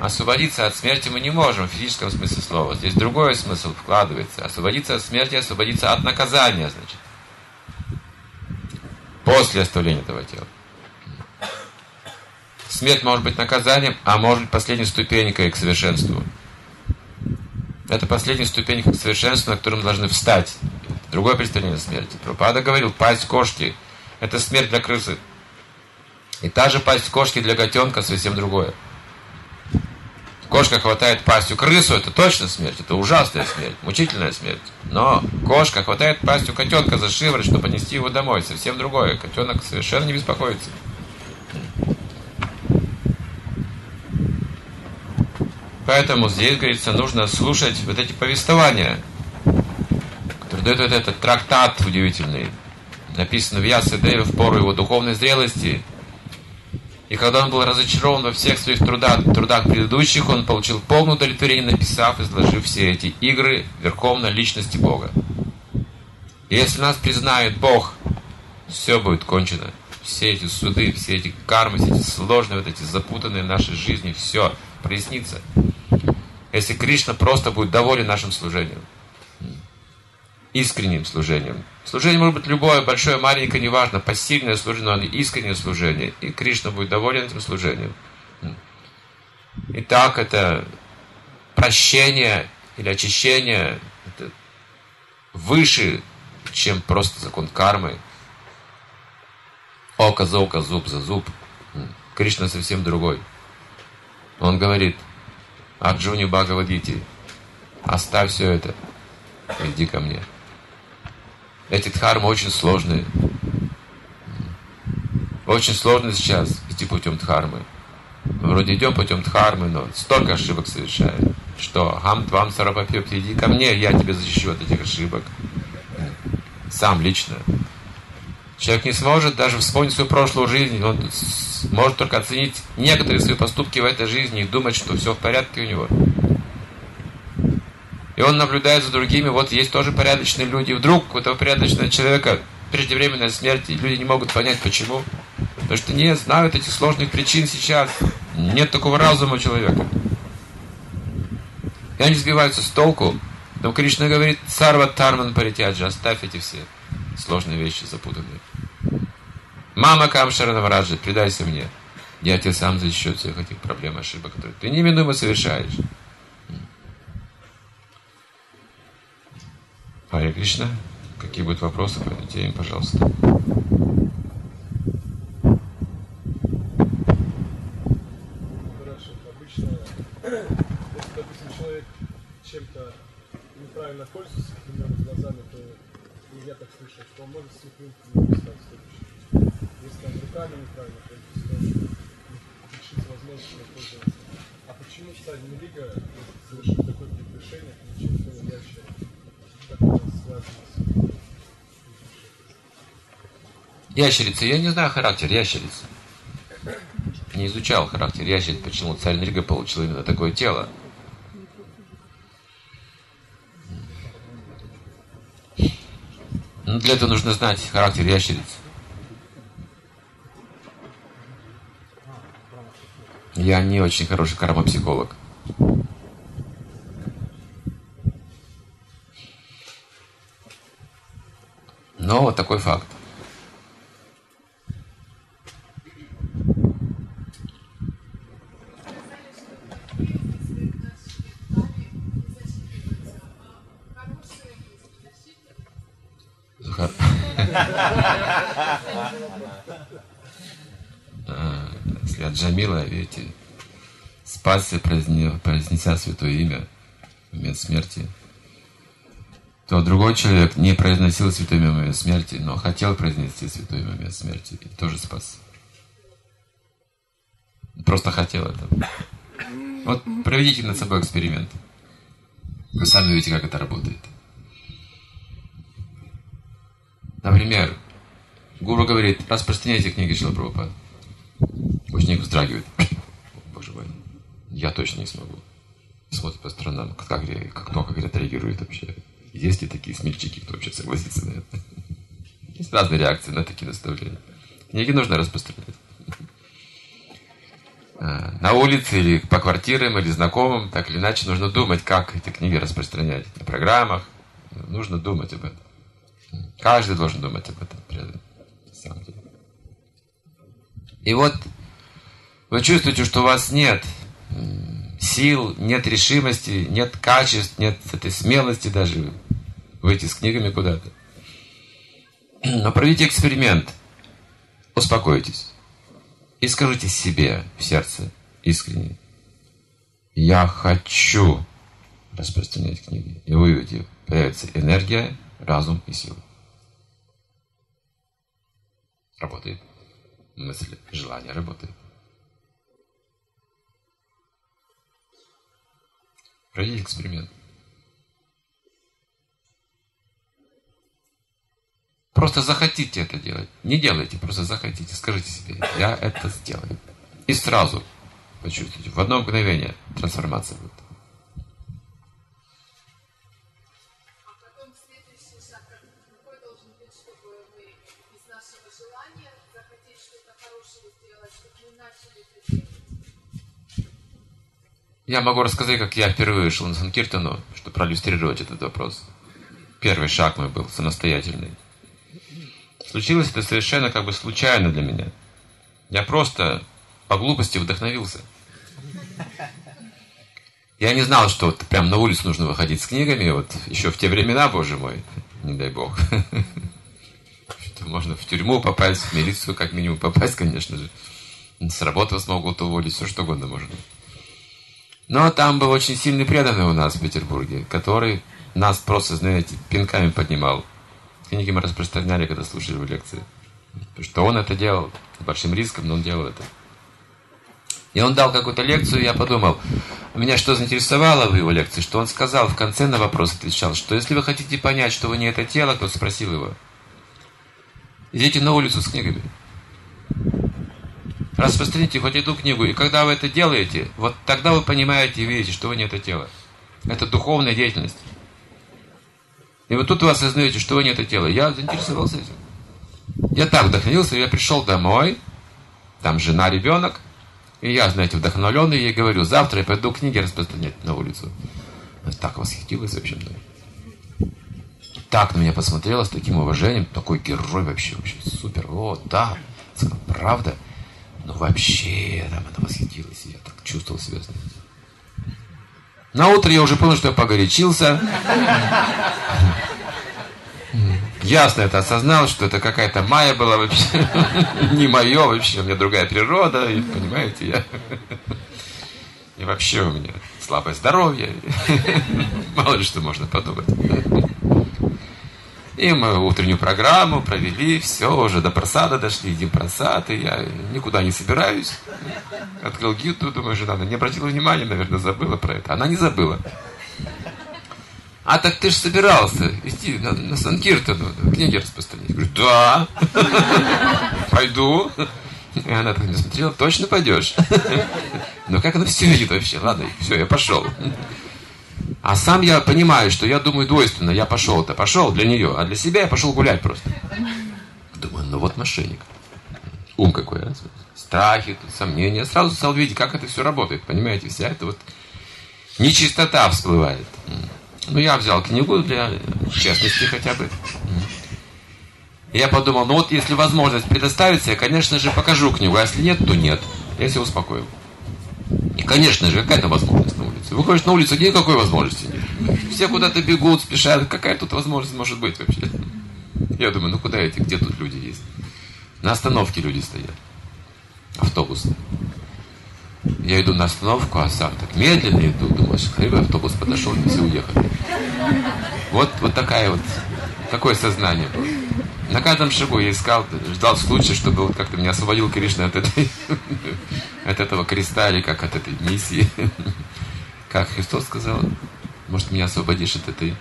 Освободиться от смерти мы не можем в физическом смысле слова. Здесь другой смысл вкладывается. Освободиться от смерти, освободиться от наказания, значит. После оставления этого тела. Смерть может быть наказанием, а может быть последней ступенькой к совершенству. Это последняя ступенька к совершенству, на которой мы должны встать. Другое представление смерти. Пропада говорил, пасть кошки – это смерть для крысы. И та же пасть кошки для котенка совсем другое. Кошка хватает пастью крысу, это точно смерть, это ужасная смерть, мучительная смерть. Но кошка хватает пастью котенка за шиворот, чтобы понести его домой, совсем другое. Котенок совершенно не беспокоится. Поэтому здесь, говорится, нужно слушать вот эти повествования, которые дают вот этот трактат удивительный, написанный в Ясадеве в пору его духовной зрелости. И когда он был разочарован во всех своих трудах, трудах предыдущих, он получил полное удовлетворение, написав, изложив все эти игры верхом на личности Бога. И если нас признает Бог, все будет кончено. Все эти суды, все эти кармы, все эти сложные, вот эти запутанные в нашей жизни, все прояснится если Кришна просто будет доволен нашим служением. Искренним служением. Служение может быть любое, большое, маленькое, неважно, пассивное служение, но искреннее служение. И Кришна будет доволен этим служением. Итак, это прощение или очищение это выше, чем просто закон кармы. Око за око, зуб за зуб. Кришна совсем другой. Он говорит – Арджуни Бхагавадгите. Оставь все это. Иди ко мне. Эти дхармы очень сложные. Очень сложно сейчас идти путем дхармы. Мы вроде идем путем дхармы, но столько ошибок совершаем, что хам твам сарапапьёк, иди ко мне, я тебя защищу от этих ошибок. Сам лично. Человек не сможет даже вспомнить свою прошлую жизнь, он может только оценить некоторые свои поступки в этой жизни и думать, что все в порядке у него. И он наблюдает за другими, вот есть тоже порядочные люди. И вдруг у этого порядочного человека преждевременная смерть, и люди не могут понять, почему. Потому что не знают этих сложных причин сейчас. Нет такого разума у человека. И они сбиваются с толку. Но Кришна говорит, Сарва Тарман Паритяджа, оставь эти все сложные вещи запутанные. Мама Камшаранавраджи, предайся мне. Я тебя сам защищу от всех этих проблем, ошибок, которые ты неминуемо совершаешь. Харе Кришна, какие будут вопросы по этой теме, пожалуйста. Чем-то неправильно пользуется, к примеру, глазами, то я так слышал, что он может слепым стать руками неправильно то лишится возможности пользоваться. А почему стадия Лига совершил такое прегрешение, получил свое ящеро? Как это связано с Ящерицы, я не знаю характер ящерицы. Не изучал характер ящериц, почему царь Нрига получил именно такое тело. Но для этого нужно знать характер ящериц. Я не очень хороший кармопсихолог. Но вот такой факт. Захар. Джамила, спасся, произнеся святое имя в момент смерти, то другой человек не произносил святое имя в момент смерти, но хотел произнести святое имя в момент смерти и тоже спас Просто хотел это. Вот проведите над собой эксперимент. Вы сами увидите, как это работает. Например, Гуру говорит, распространяйте книги Шилапрабхупады. Ученик вздрагивает. Я точно не смогу. Смотрит по сторонам, как, как, кто, как отреагирует вообще. Есть ли такие смельчаки, кто вообще согласится на это? Есть разные реакции на такие наставления. Книги нужно распространять. А, На улице или по квартирам или знакомым, так или иначе, нужно думать, как эти книги распространять. На программах. Нужно думать об этом. Каждый должен думать об этом. На самом деле. И вот вы чувствуете, что у вас нет сил, нет решимости, нет качеств, нет этой смелости даже выйти с книгами куда-то. Но проведите эксперимент. Успокойтесь. И скажите себе в сердце искренне. Я хочу распространять книги. И вы увидите, появится энергия, разум и сила. Работает. Мысль, желание работает. Проведите эксперимент. Просто захотите это делать. Не делайте, просто захотите. Скажите себе, я это сделаю. И сразу почувствуйте, в одно мгновение трансформация будет. Я могу рассказать, как я впервые вышел на Санкиртану, чтобы проиллюстрировать этот вопрос. Первый шаг мой был самостоятельный. Случилось это совершенно как бы случайно для меня. Я просто по глупости вдохновился. Я не знал, что вот прям на улицу нужно выходить с книгами, вот еще в те времена, боже мой, не дай бог. Что можно в тюрьму попасть, в милицию как минимум попасть, конечно же. С работы вас могут уволить, все что угодно можно. Но там был очень сильный преданный у нас в Петербурге, который нас просто, знаете, пинками поднимал. Книги мы распространяли, когда слушали его лекции. Что он это делал с большим риском, но он делал это. И он дал какую-то лекцию, и я подумал, меня что заинтересовало в его лекции, что он сказал, в конце на вопрос отвечал, что если вы хотите понять, что вы не это тело, кто спросил его, идите на улицу с книгами. Распространите хоть одну книгу, и когда вы это делаете, вот тогда вы понимаете и видите, что вы не это тело. Это духовная деятельность. И вот тут вы осознаете, что вы не это тело. Я заинтересовался этим. Я так вдохновился, я пришел домой, там жена, ребенок, и я, знаете, вдохновленный, ей говорю, завтра я пойду книги распространять на улицу. Она так восхитилась вообще мной. Так на меня посмотрела с таким уважением, такой герой вообще, вообще супер, о, да, правда, ну вообще, там она восхитилась, я так чувствовал себя с. На утро я уже понял, что я погорячился. Ясно это осознал, что это какая-то майя была вообще. Не мое вообще, у меня другая природа, понимаете, я... И вообще у меня слабое здоровье. Мало ли что можно подумать. И мы утреннюю программу провели, все, уже до просада дошли, едим просад, и я никуда не собираюсь. Открыл гид, думаю, жена, не обратила внимания, наверное, забыла про это. Она не забыла. А так ты же собирался идти на, на Санкиртану, книги распространять. Говорю, да, пойду. И она так не смотрела, точно пойдешь. Но как она все видит вообще? Ладно, все, я пошел. А сам я понимаю, что я думаю двойственно. Я пошел-то, пошел для нее, а для себя я пошел гулять просто. Думаю, ну вот мошенник. Ум какой, а? Страхи, сомнения. Сразу стал видеть, как это все работает. Понимаете, вся эта вот нечистота всплывает. Ну, я взял книгу для честности хотя бы. Я подумал, ну вот если возможность предоставится, я, конечно же, покажу книгу. А если нет, то нет. Я себя успокоил. И, конечно же, какая-то возможность улице. Выходишь на улицу, никакой возможности нет. Все куда-то бегут, спешат. Какая тут возможность может быть вообще? Я думаю, ну куда эти, где тут люди есть? На остановке люди стоят. Автобусы. Я иду на остановку, а сам так медленно иду. Думаешь, хлеб, автобус подошел, и все уехали. Вот, вот такая вот, такое сознание было. На каждом шагу я искал, ждал случая, чтобы вот как-то меня освободил Кришна от этой, от этого креста или как от этой миссии. Как Христос сказал, может, меня освободишь от этой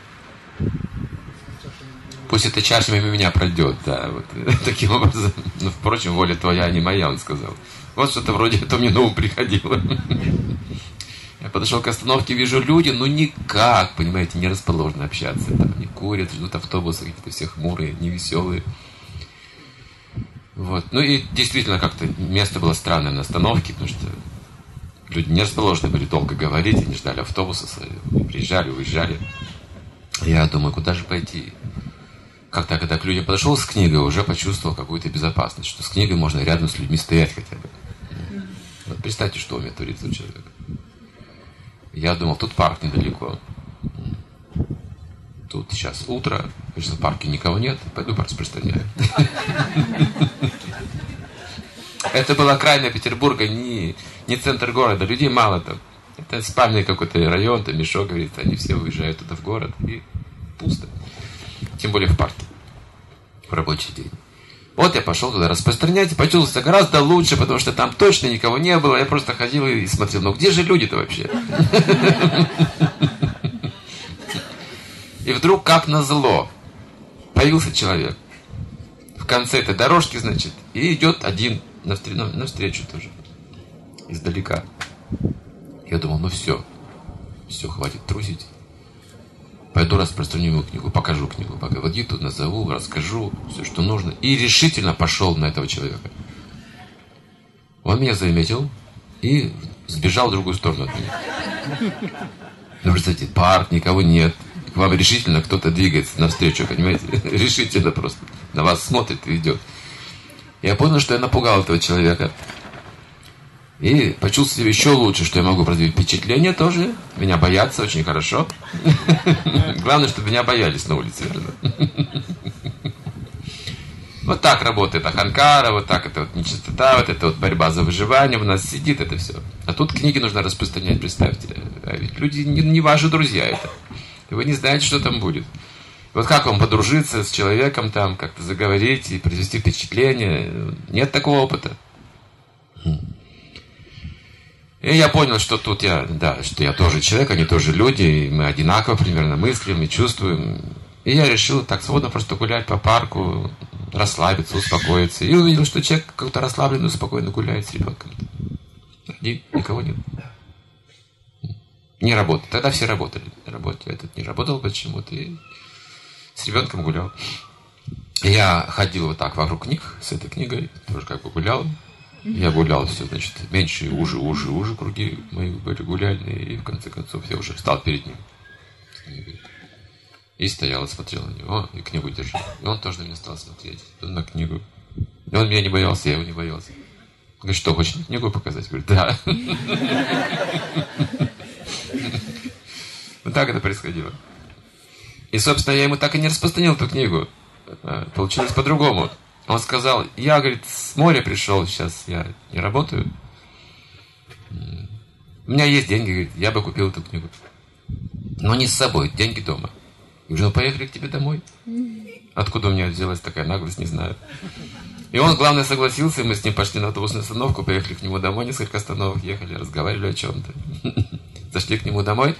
Пусть эта чаша мимо меня пройдет, да, вот таким образом. Но, впрочем, воля твоя, а не моя, он сказал. Вот что-то вроде это мне новым приходило. Я подошел к остановке, вижу люди, ну никак, понимаете, не расположены общаться. Там они курят, ждут автобуса, какие-то все хмурые, невеселые. Вот. Ну и действительно как-то место было странное на остановке, потому что люди не расположены были долго говорить, они ждали автобуса своего, приезжали, уезжали. Я думаю, куда же пойти? Как-то, когда к людям подошел с книгой, уже почувствовал какую-то безопасность, что с книгой можно рядом с людьми стоять хотя бы. Вот представьте, что у меня творится у человека. Я думал, тут парк недалеко. Тут сейчас утро, конечно, в парке никого нет, пойду распространяю. Это была окраина Петербурга, не, не центр города, людей мало там. Это спальный какой-то район, там мешок, говорит, они все уезжают туда в город, и пусто. Тем более в парке, в рабочий день. Вот я пошел туда распространять, и почувствовал гораздо лучше, потому что там точно никого не было. Я просто ходил и смотрел, ну где же люди-то вообще? И вдруг, как назло, появился человек. В конце этой дорожки, значит, и идет один навстречу, навстречу тоже. Издалека. Я думал, ну все, все, хватит трусить. Пойду распространю ему книгу, покажу книгу, погоди, тут назову, расскажу, все, что нужно. И решительно пошел на этого человека. Он меня заметил и сбежал в другую сторону от меня. Ну, представьте, парк, никого нет. К вам решительно кто-то двигается навстречу, понимаете? Решительно просто. На вас смотрит и идет. Я понял, что я напугал этого человека. И почувствовал себя еще лучше, что я могу произвести впечатление тоже. Меня боятся очень хорошо. Главное, чтобы меня боялись на улице, верно? Вот так работает Аханкара, вот так это вот нечистота, вот это вот борьба за выживание, у нас сидит это все. А тут книги нужно распространять, представьте. А ведь люди не, не ваши друзья это. И вы не знаете, что там будет. Вот как вам подружиться с человеком там, как-то заговорить и произвести впечатление? Нет такого опыта. И я понял, что тут я, да, что я тоже человек, они тоже люди, и мы одинаково примерно мыслим и чувствуем. И я решил так свободно просто гулять по парку, расслабиться, успокоиться. И увидел, что человек как-то расслабленно, спокойно гуляет с ребенком. Один, никого нет. Не работает. Тогда все работали. Работали. Этот не работал почему-то. И с ребенком гулял. Я ходил вот так вокруг книг с этой книгой. Тоже как бы гулял. Я гулял все, значит, меньше, уже, уже, уже круги мои были гуляльные. И в конце концов я уже встал перед ним. И стоял и смотрел на него, и книгу держал. И он тоже на меня стал смотреть, он на книгу. И он меня не боялся, я его не боялся. Говорит, что, хочешь книгу показать? Говорит, да. Вот так это происходило. И, собственно, я ему так и не распространил эту книгу. Получилось по-другому. Он сказал, я, говорит, с моря пришел, сейчас я не работаю. У меня есть деньги, говорит, я бы купил эту книгу. Но не с собой, деньги дома. Я говорю, ну поехали к тебе домой. Откуда у меня взялась такая наглость, не знаю. И он, главное, согласился, и мы с ним пошли на автобусную остановку, поехали к нему домой, несколько остановок ехали, разговаривали о чем-то. Зашли к нему домой.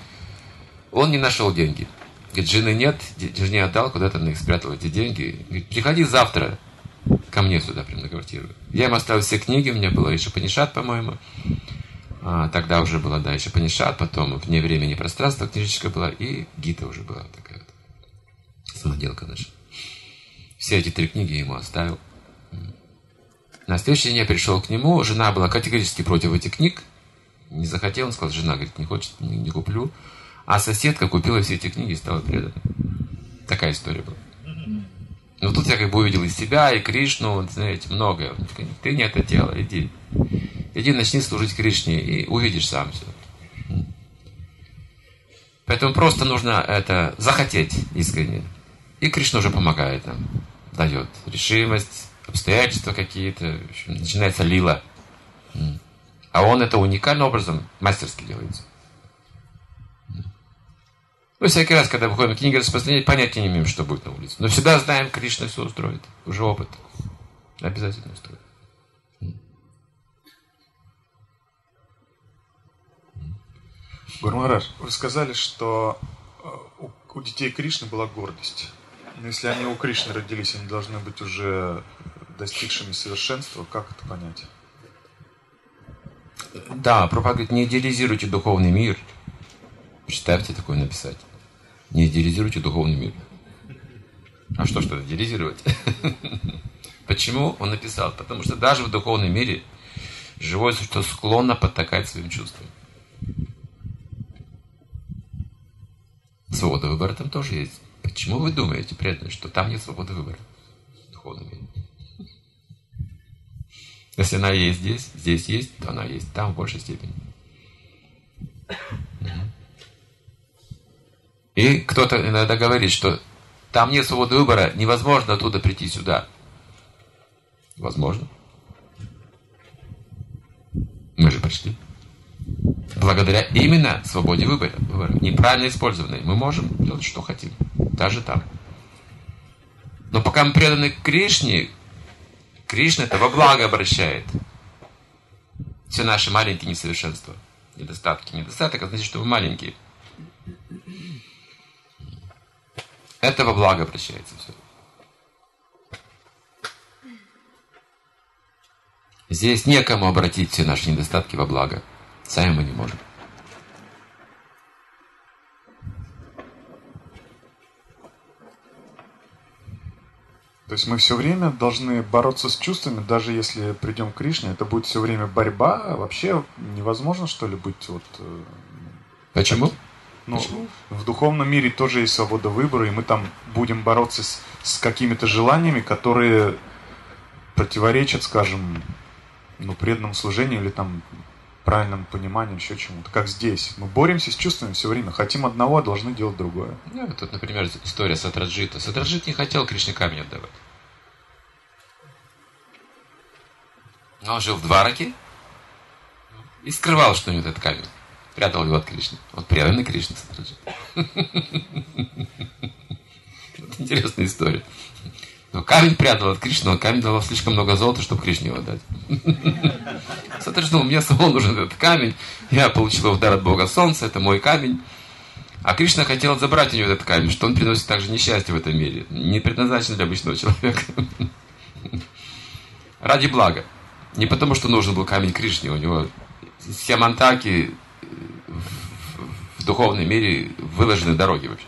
Он не нашел деньги. Говорит, жены нет, жене отдал, куда-то на них спрятал эти деньги. Говорит, приходи завтра ко мне сюда, прям на квартиру. Я ему оставил все книги, у меня было еще Панишат, по-моему. А, тогда уже была, да, еще Панишат, потом вне времени пространства книжечка была, и Гита уже была такая вот. Самоделка наша. Все эти три книги я ему оставил. На следующий день я пришел к нему, жена была категорически против этих книг. Не захотел, он сказал, жена, говорит, не хочет, не, не куплю. А соседка купила все эти книги и стала преданной. Такая история была. Но тут я как бы увидел и себя, и Кришну, знаете, многое. Ты не это дело, иди. Иди начни служить Кришне, и увидишь сам все. Поэтому просто нужно это захотеть искренне. И Кришна уже помогает нам, дает решимость, обстоятельства какие-то, начинается лила. А он это уникальным образом мастерски делается. Мы всякий раз, когда выходим книги распространять, понятия не имеем, что будет на улице. Но всегда знаем, Кришна все устроит. Уже опыт. Обязательно устроит. Гурмараш, вы сказали, что у, у детей Кришны была гордость. Но если они у Кришны родились, они должны быть уже достигшими совершенства. Как это понять? Да, Прабхупада говорит, не идеализируйте духовный мир. Представьте такое написать. Не идеализируйте духовный мир. А что, что идеализировать? Почему он написал? Потому что даже в духовном мире живое существо склонно подтакать своим чувствам. Свобода выбора там тоже есть. Почему вы думаете, преданные, что там нет свободы выбора в духовном мире? Если она есть здесь, здесь есть, то она есть там в большей степени. И кто-то иногда говорит, что там нет свободы выбора, невозможно оттуда прийти сюда. Возможно. Мы же пришли. Благодаря именно свободе выбора, выбора неправильно использованной, мы можем делать, что хотим. Даже там. Но пока мы преданы Кришне, Кришна это во благо обращает. Все наши маленькие несовершенства, недостатки. Недостаток, это значит, что вы маленькие. Это во благо обращается все. Здесь некому обратить все наши недостатки во благо. Сами мы не можем. То есть мы все время должны бороться с чувствами, даже если придем к Кришне, это будет все время борьба. Вообще невозможно, что ли, быть вот... э, Почему? Ну, в духовном мире тоже есть свобода выбора, и мы там будем бороться с, с какими-то желаниями, которые противоречат, скажем, ну, преданному служению или там правильному пониманию, еще чему-то. Как здесь. Мы боремся с чувствами все время. Хотим одного, а должны делать другое. Ну, тут, например, история Сатраджита. Сатраджит не хотел Кришне камень отдавать. Но он жил в Двараке и скрывал, что у него этот камень. Прятал его от Кришны. Вот преданный Кришна Сатраджит. Вот интересная история. Но камень прятал от Кришны, но камень давал слишком много золота, чтобы Кришне его дать. Сатраджит думал, мне самому нужен этот камень. Я получил его в дар от Бога Солнца, это мой камень. А Кришна хотел забрать у него этот камень, что он приносит также несчастье в этом мире. Не предназначен для обычного человека. Ради блага. Не потому, что нужен был камень Кришне. У него Сиамантаки в, духовном мире выложены дороги вообще.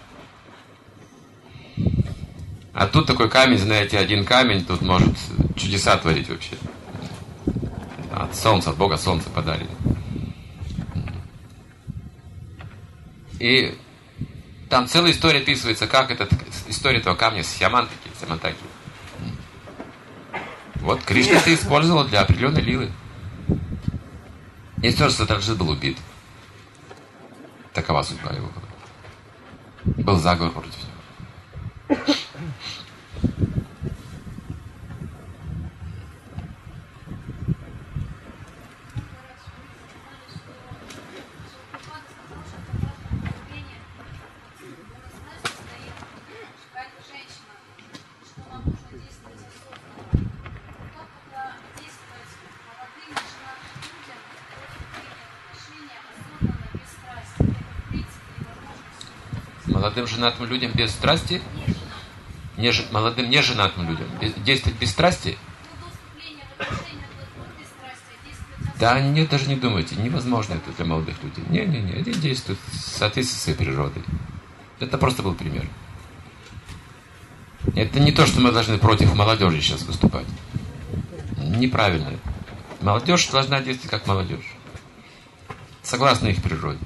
А тут такой камень, знаете, один камень тут может чудеса творить вообще. От солнца, от Бога солнца подарили. И там целая история описывается, как эта история этого камня с Ямантаки, Сямантаки. Вот Кришна это использовал для определенной лилы. И тоже Сатраджит был убит. Такова судьба его. Был заговор против него. Молодым женатым людям без страсти, не, молодым неженатым людям без- действовать без страсти, да нет, даже не думайте, невозможно это для молодых людей. Не-не-не, они действуют в соответствии со своей природой. Это просто был пример. Это не то, что мы должны против молодежи сейчас выступать. Неправильно. Молодежь должна действовать как молодежь. Согласно их природе.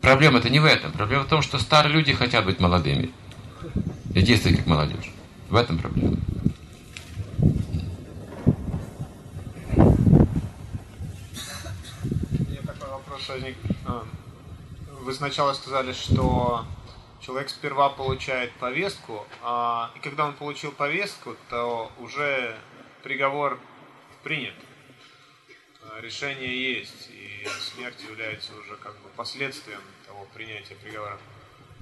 Проблема-то не в этом. Проблема в том, что старые люди хотят быть молодыми. И действовать как молодежь. В этом проблема. Возник. А, Вы сначала сказали, что человек сперва получает повестку, а, и когда он получил повестку, то уже приговор принят. А, Решение есть, и смерть является уже как бы последствием того принятия приговора.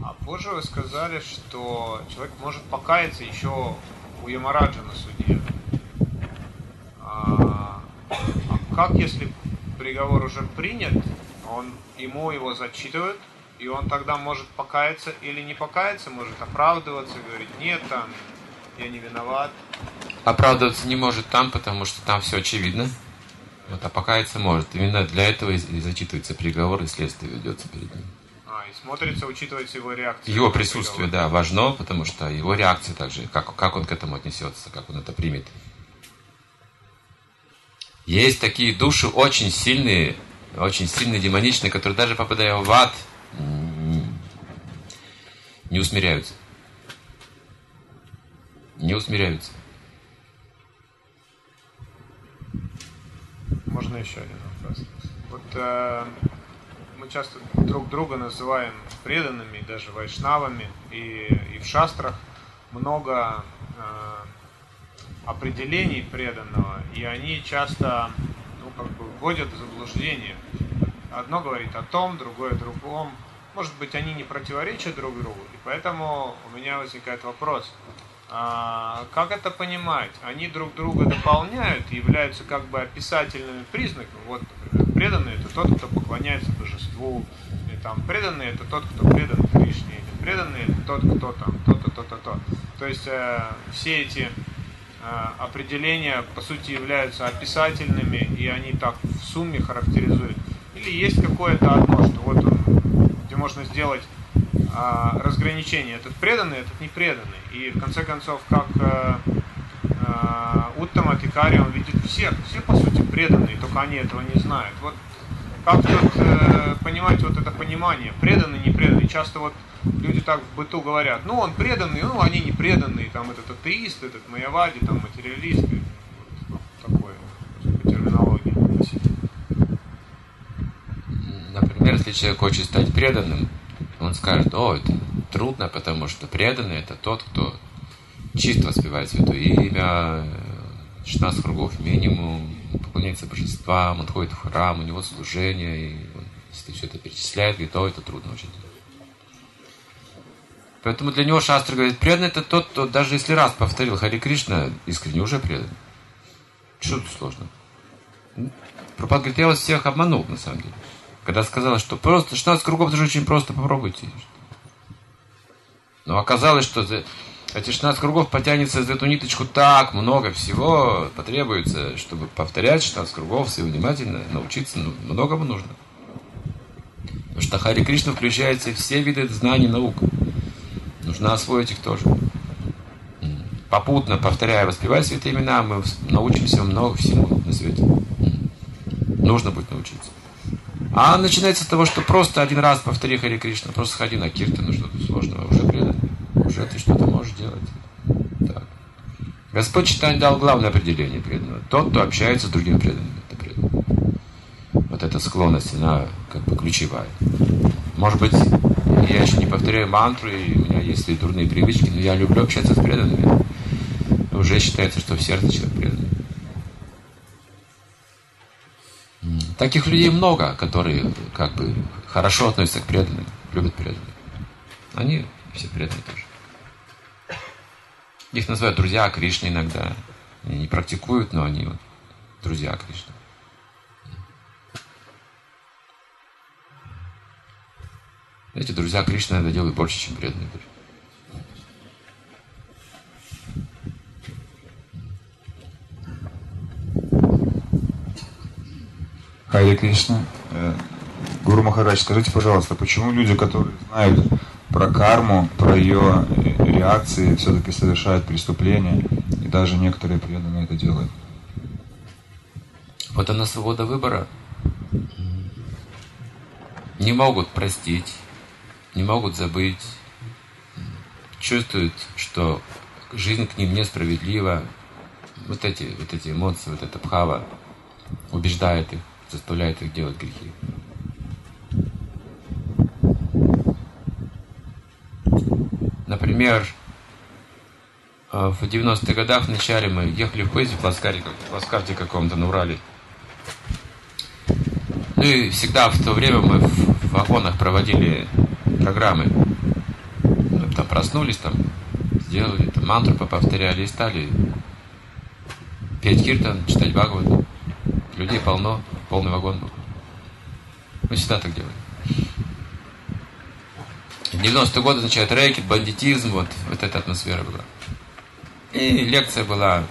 А позже вы сказали, что человек может покаяться еще у Ямараджа на суде. А, а как, если приговор уже принят, он, ему его зачитывают, И он тогда может покаяться или не покаяться, может оправдываться, говорить, нет, там, я не виноват. Оправдываться не может там, потому что там все очевидно. Вот, а покаяться может. Именно для этого и зачитывается приговор, и следствие ведется перед ним. А, и смотрится, учитывается его реакция. Его присутствие, приговор. да, важно, потому что его реакция также, как, как он к этому отнесется, как он это примет. Есть такие души очень сильные, очень сильные, демоничные, которые даже попадая в ад, не усмиряются. Не усмиряются. Можно еще один вопрос. Вот э, мы часто друг друга называем преданными, даже вайшнавами, и, и в шастрах много э, определений преданного, и они часто ну, как бы вводят в заблуждение. Одно говорит о том, другое о другом. Может быть, они не противоречат друг другу, и поэтому у меня возникает вопрос. А, как это понимать? Они друг друга дополняют, являются как бы описательными признаками. Вот, например, преданный это тот, кто поклоняется божеству, или там преданный это тот, кто предан Кришне, или преданный это тот, кто там то-то, то-то, то. То есть э, все эти э, определения по сути являются описательными, и они так в сумме характеризуют. Или есть какое-то одно, что вот где можно сделать а, разграничение. Этот преданный, этот не преданный. И в конце концов, как э, э, Уттама Тикари, он видит всех. Все, по сути, преданные, только они этого не знают. Вот как тут э, понимать вот это понимание, преданный, не преданный. Часто вот люди так в быту говорят, ну он преданный, ну они не преданные, там этот атеист, этот майявади, там материалист. Вот такое. Например, если человек хочет стать преданным, он скажет, о, это трудно, потому что преданный это тот, кто чисто воспевает святое имя, 16 кругов минимум, поклоняется божествам, он ходит в храм, у него служение, и он, если все это перечисляет, говорит, о, это трудно очень. Поэтому для него шастра говорит, преданный это тот, кто даже если раз повторил Хари Кришна, искренне уже предан. Что тут сложно? Пропад говорит, я вас всех обманул, на самом деле. Когда сказала, что просто 16 кругов, это же очень просто, попробуйте. Но оказалось, что эти 16 кругов потянется за эту ниточку так много всего потребуется, чтобы повторять 16 кругов все внимательно, научиться ну, многому нужно. Потому что Хари Кришна включает в себя все виды знаний наук. Нужно освоить их тоже. Попутно, повторяя, воспевая святые имена, мы научимся много всему на свете. Нужно будет научиться. А начинается с того, что просто один раз повтори Хари Кришна, просто сходи на киртану, что-то сложного, уже предан. Уже ты что-то можешь делать. Так. Господь Читань дал главное определение преданного. Тот, кто общается с другими преданными, это преданный. Вот эта склонность, она как бы ключевая. Может быть, я еще не повторяю мантру, и у меня есть свои дурные привычки, но я люблю общаться с преданными. Уже считается, что в сердце человек преданный. Таких людей много, которые как бы хорошо относятся к преданным, любят преданных. Они все преданные тоже. Их называют друзья Кришны иногда. Они не практикуют, но они вот друзья Кришны. Эти друзья Кришны это делают больше, чем преданные. Харе Кришна. Э, Гуру Махарадж, скажите, пожалуйста, почему люди, которые знают про карму, про ее реакции, все-таки совершают преступления, и даже некоторые преданные это делают? Вот она свобода выбора. Не могут простить, не могут забыть, чувствуют, что жизнь к ним несправедлива. Вот эти, вот эти эмоции, вот эта бхава убеждает их, заставляет их делать грехи. Например, э, в 90-х годах в начале мы ехали в поезде в плацкарте, в плацкарте каком-то на Урале. Ну и всегда в то время мы в вагонах проводили программы. Мы там проснулись, там сделали, там мантру повторяли и стали петь киртан, читать Бхагават. Людей полно, полный вагон был. Мы всегда так делали. В 90-е годы означает рэкет, бандитизм, вот, вот эта атмосфера была. И лекция была,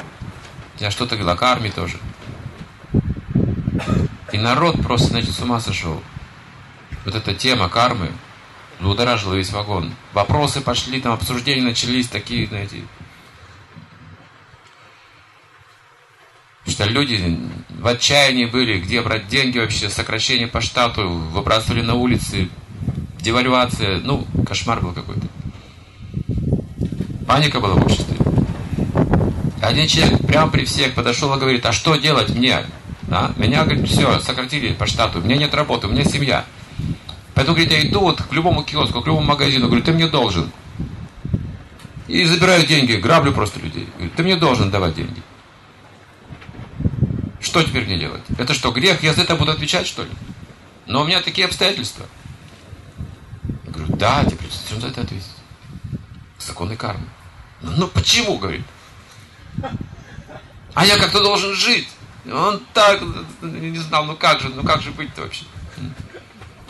я что-то говорил о карме тоже. И народ просто, значит, с ума сошел. Вот эта тема кармы взбудоражила весь вагон. Вопросы пошли, там обсуждения начались такие, знаете. Что люди в отчаянии были, где брать деньги вообще, сокращение по штату, выбрасывали на улицы, девальвация, ну, кошмар был какой-то. Паника была в обществе. Один человек прямо при всех подошел и говорит, а что делать мне? А? Меня, говорит, все, сократили по штату, у меня нет работы, у меня семья. Поэтому, говорит, я иду вот к любому киоску, к любому магазину, говорю, ты мне должен. И забираю деньги, граблю просто людей. Говорю, ты мне должен давать деньги. Что теперь мне делать? Это что, грех? Я за это буду отвечать, что ли? Но у меня такие обстоятельства. Я говорю, да, тебе придется за это ответить. Законы кармы. Ну почему, говорит? А я как-то должен жить. Он так, не знал, ну как же, ну как же быть-то вообще?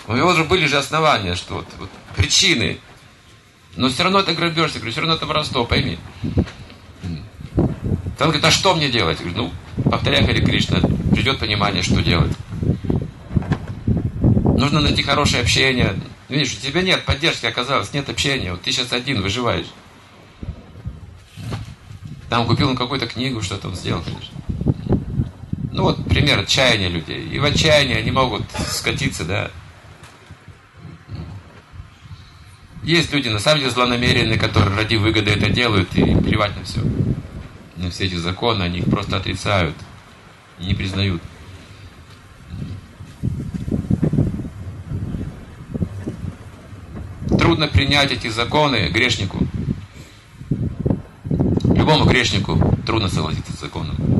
У него же были же основания, что вот, вот причины. Но все равно это грабеж, я говорю, все равно это воровство, пойми. Он говорит, а что мне делать? Я ну, повторяй Хари Кришна, придет понимание, что делать. Нужно найти хорошее общение. Видишь, у тебя нет поддержки, оказалось, нет общения. Вот ты сейчас один выживаешь. Там купил он какую-то книгу, что-то он сделал, конечно. Ну вот пример отчаяния людей. И в отчаянии они могут скатиться, да. Есть люди, на самом деле, злонамеренные, которые ради выгоды это делают, и плевать на все. На все эти законы, они их просто отрицают не признают. Трудно принять эти законы грешнику. Любому грешнику трудно согласиться с законом.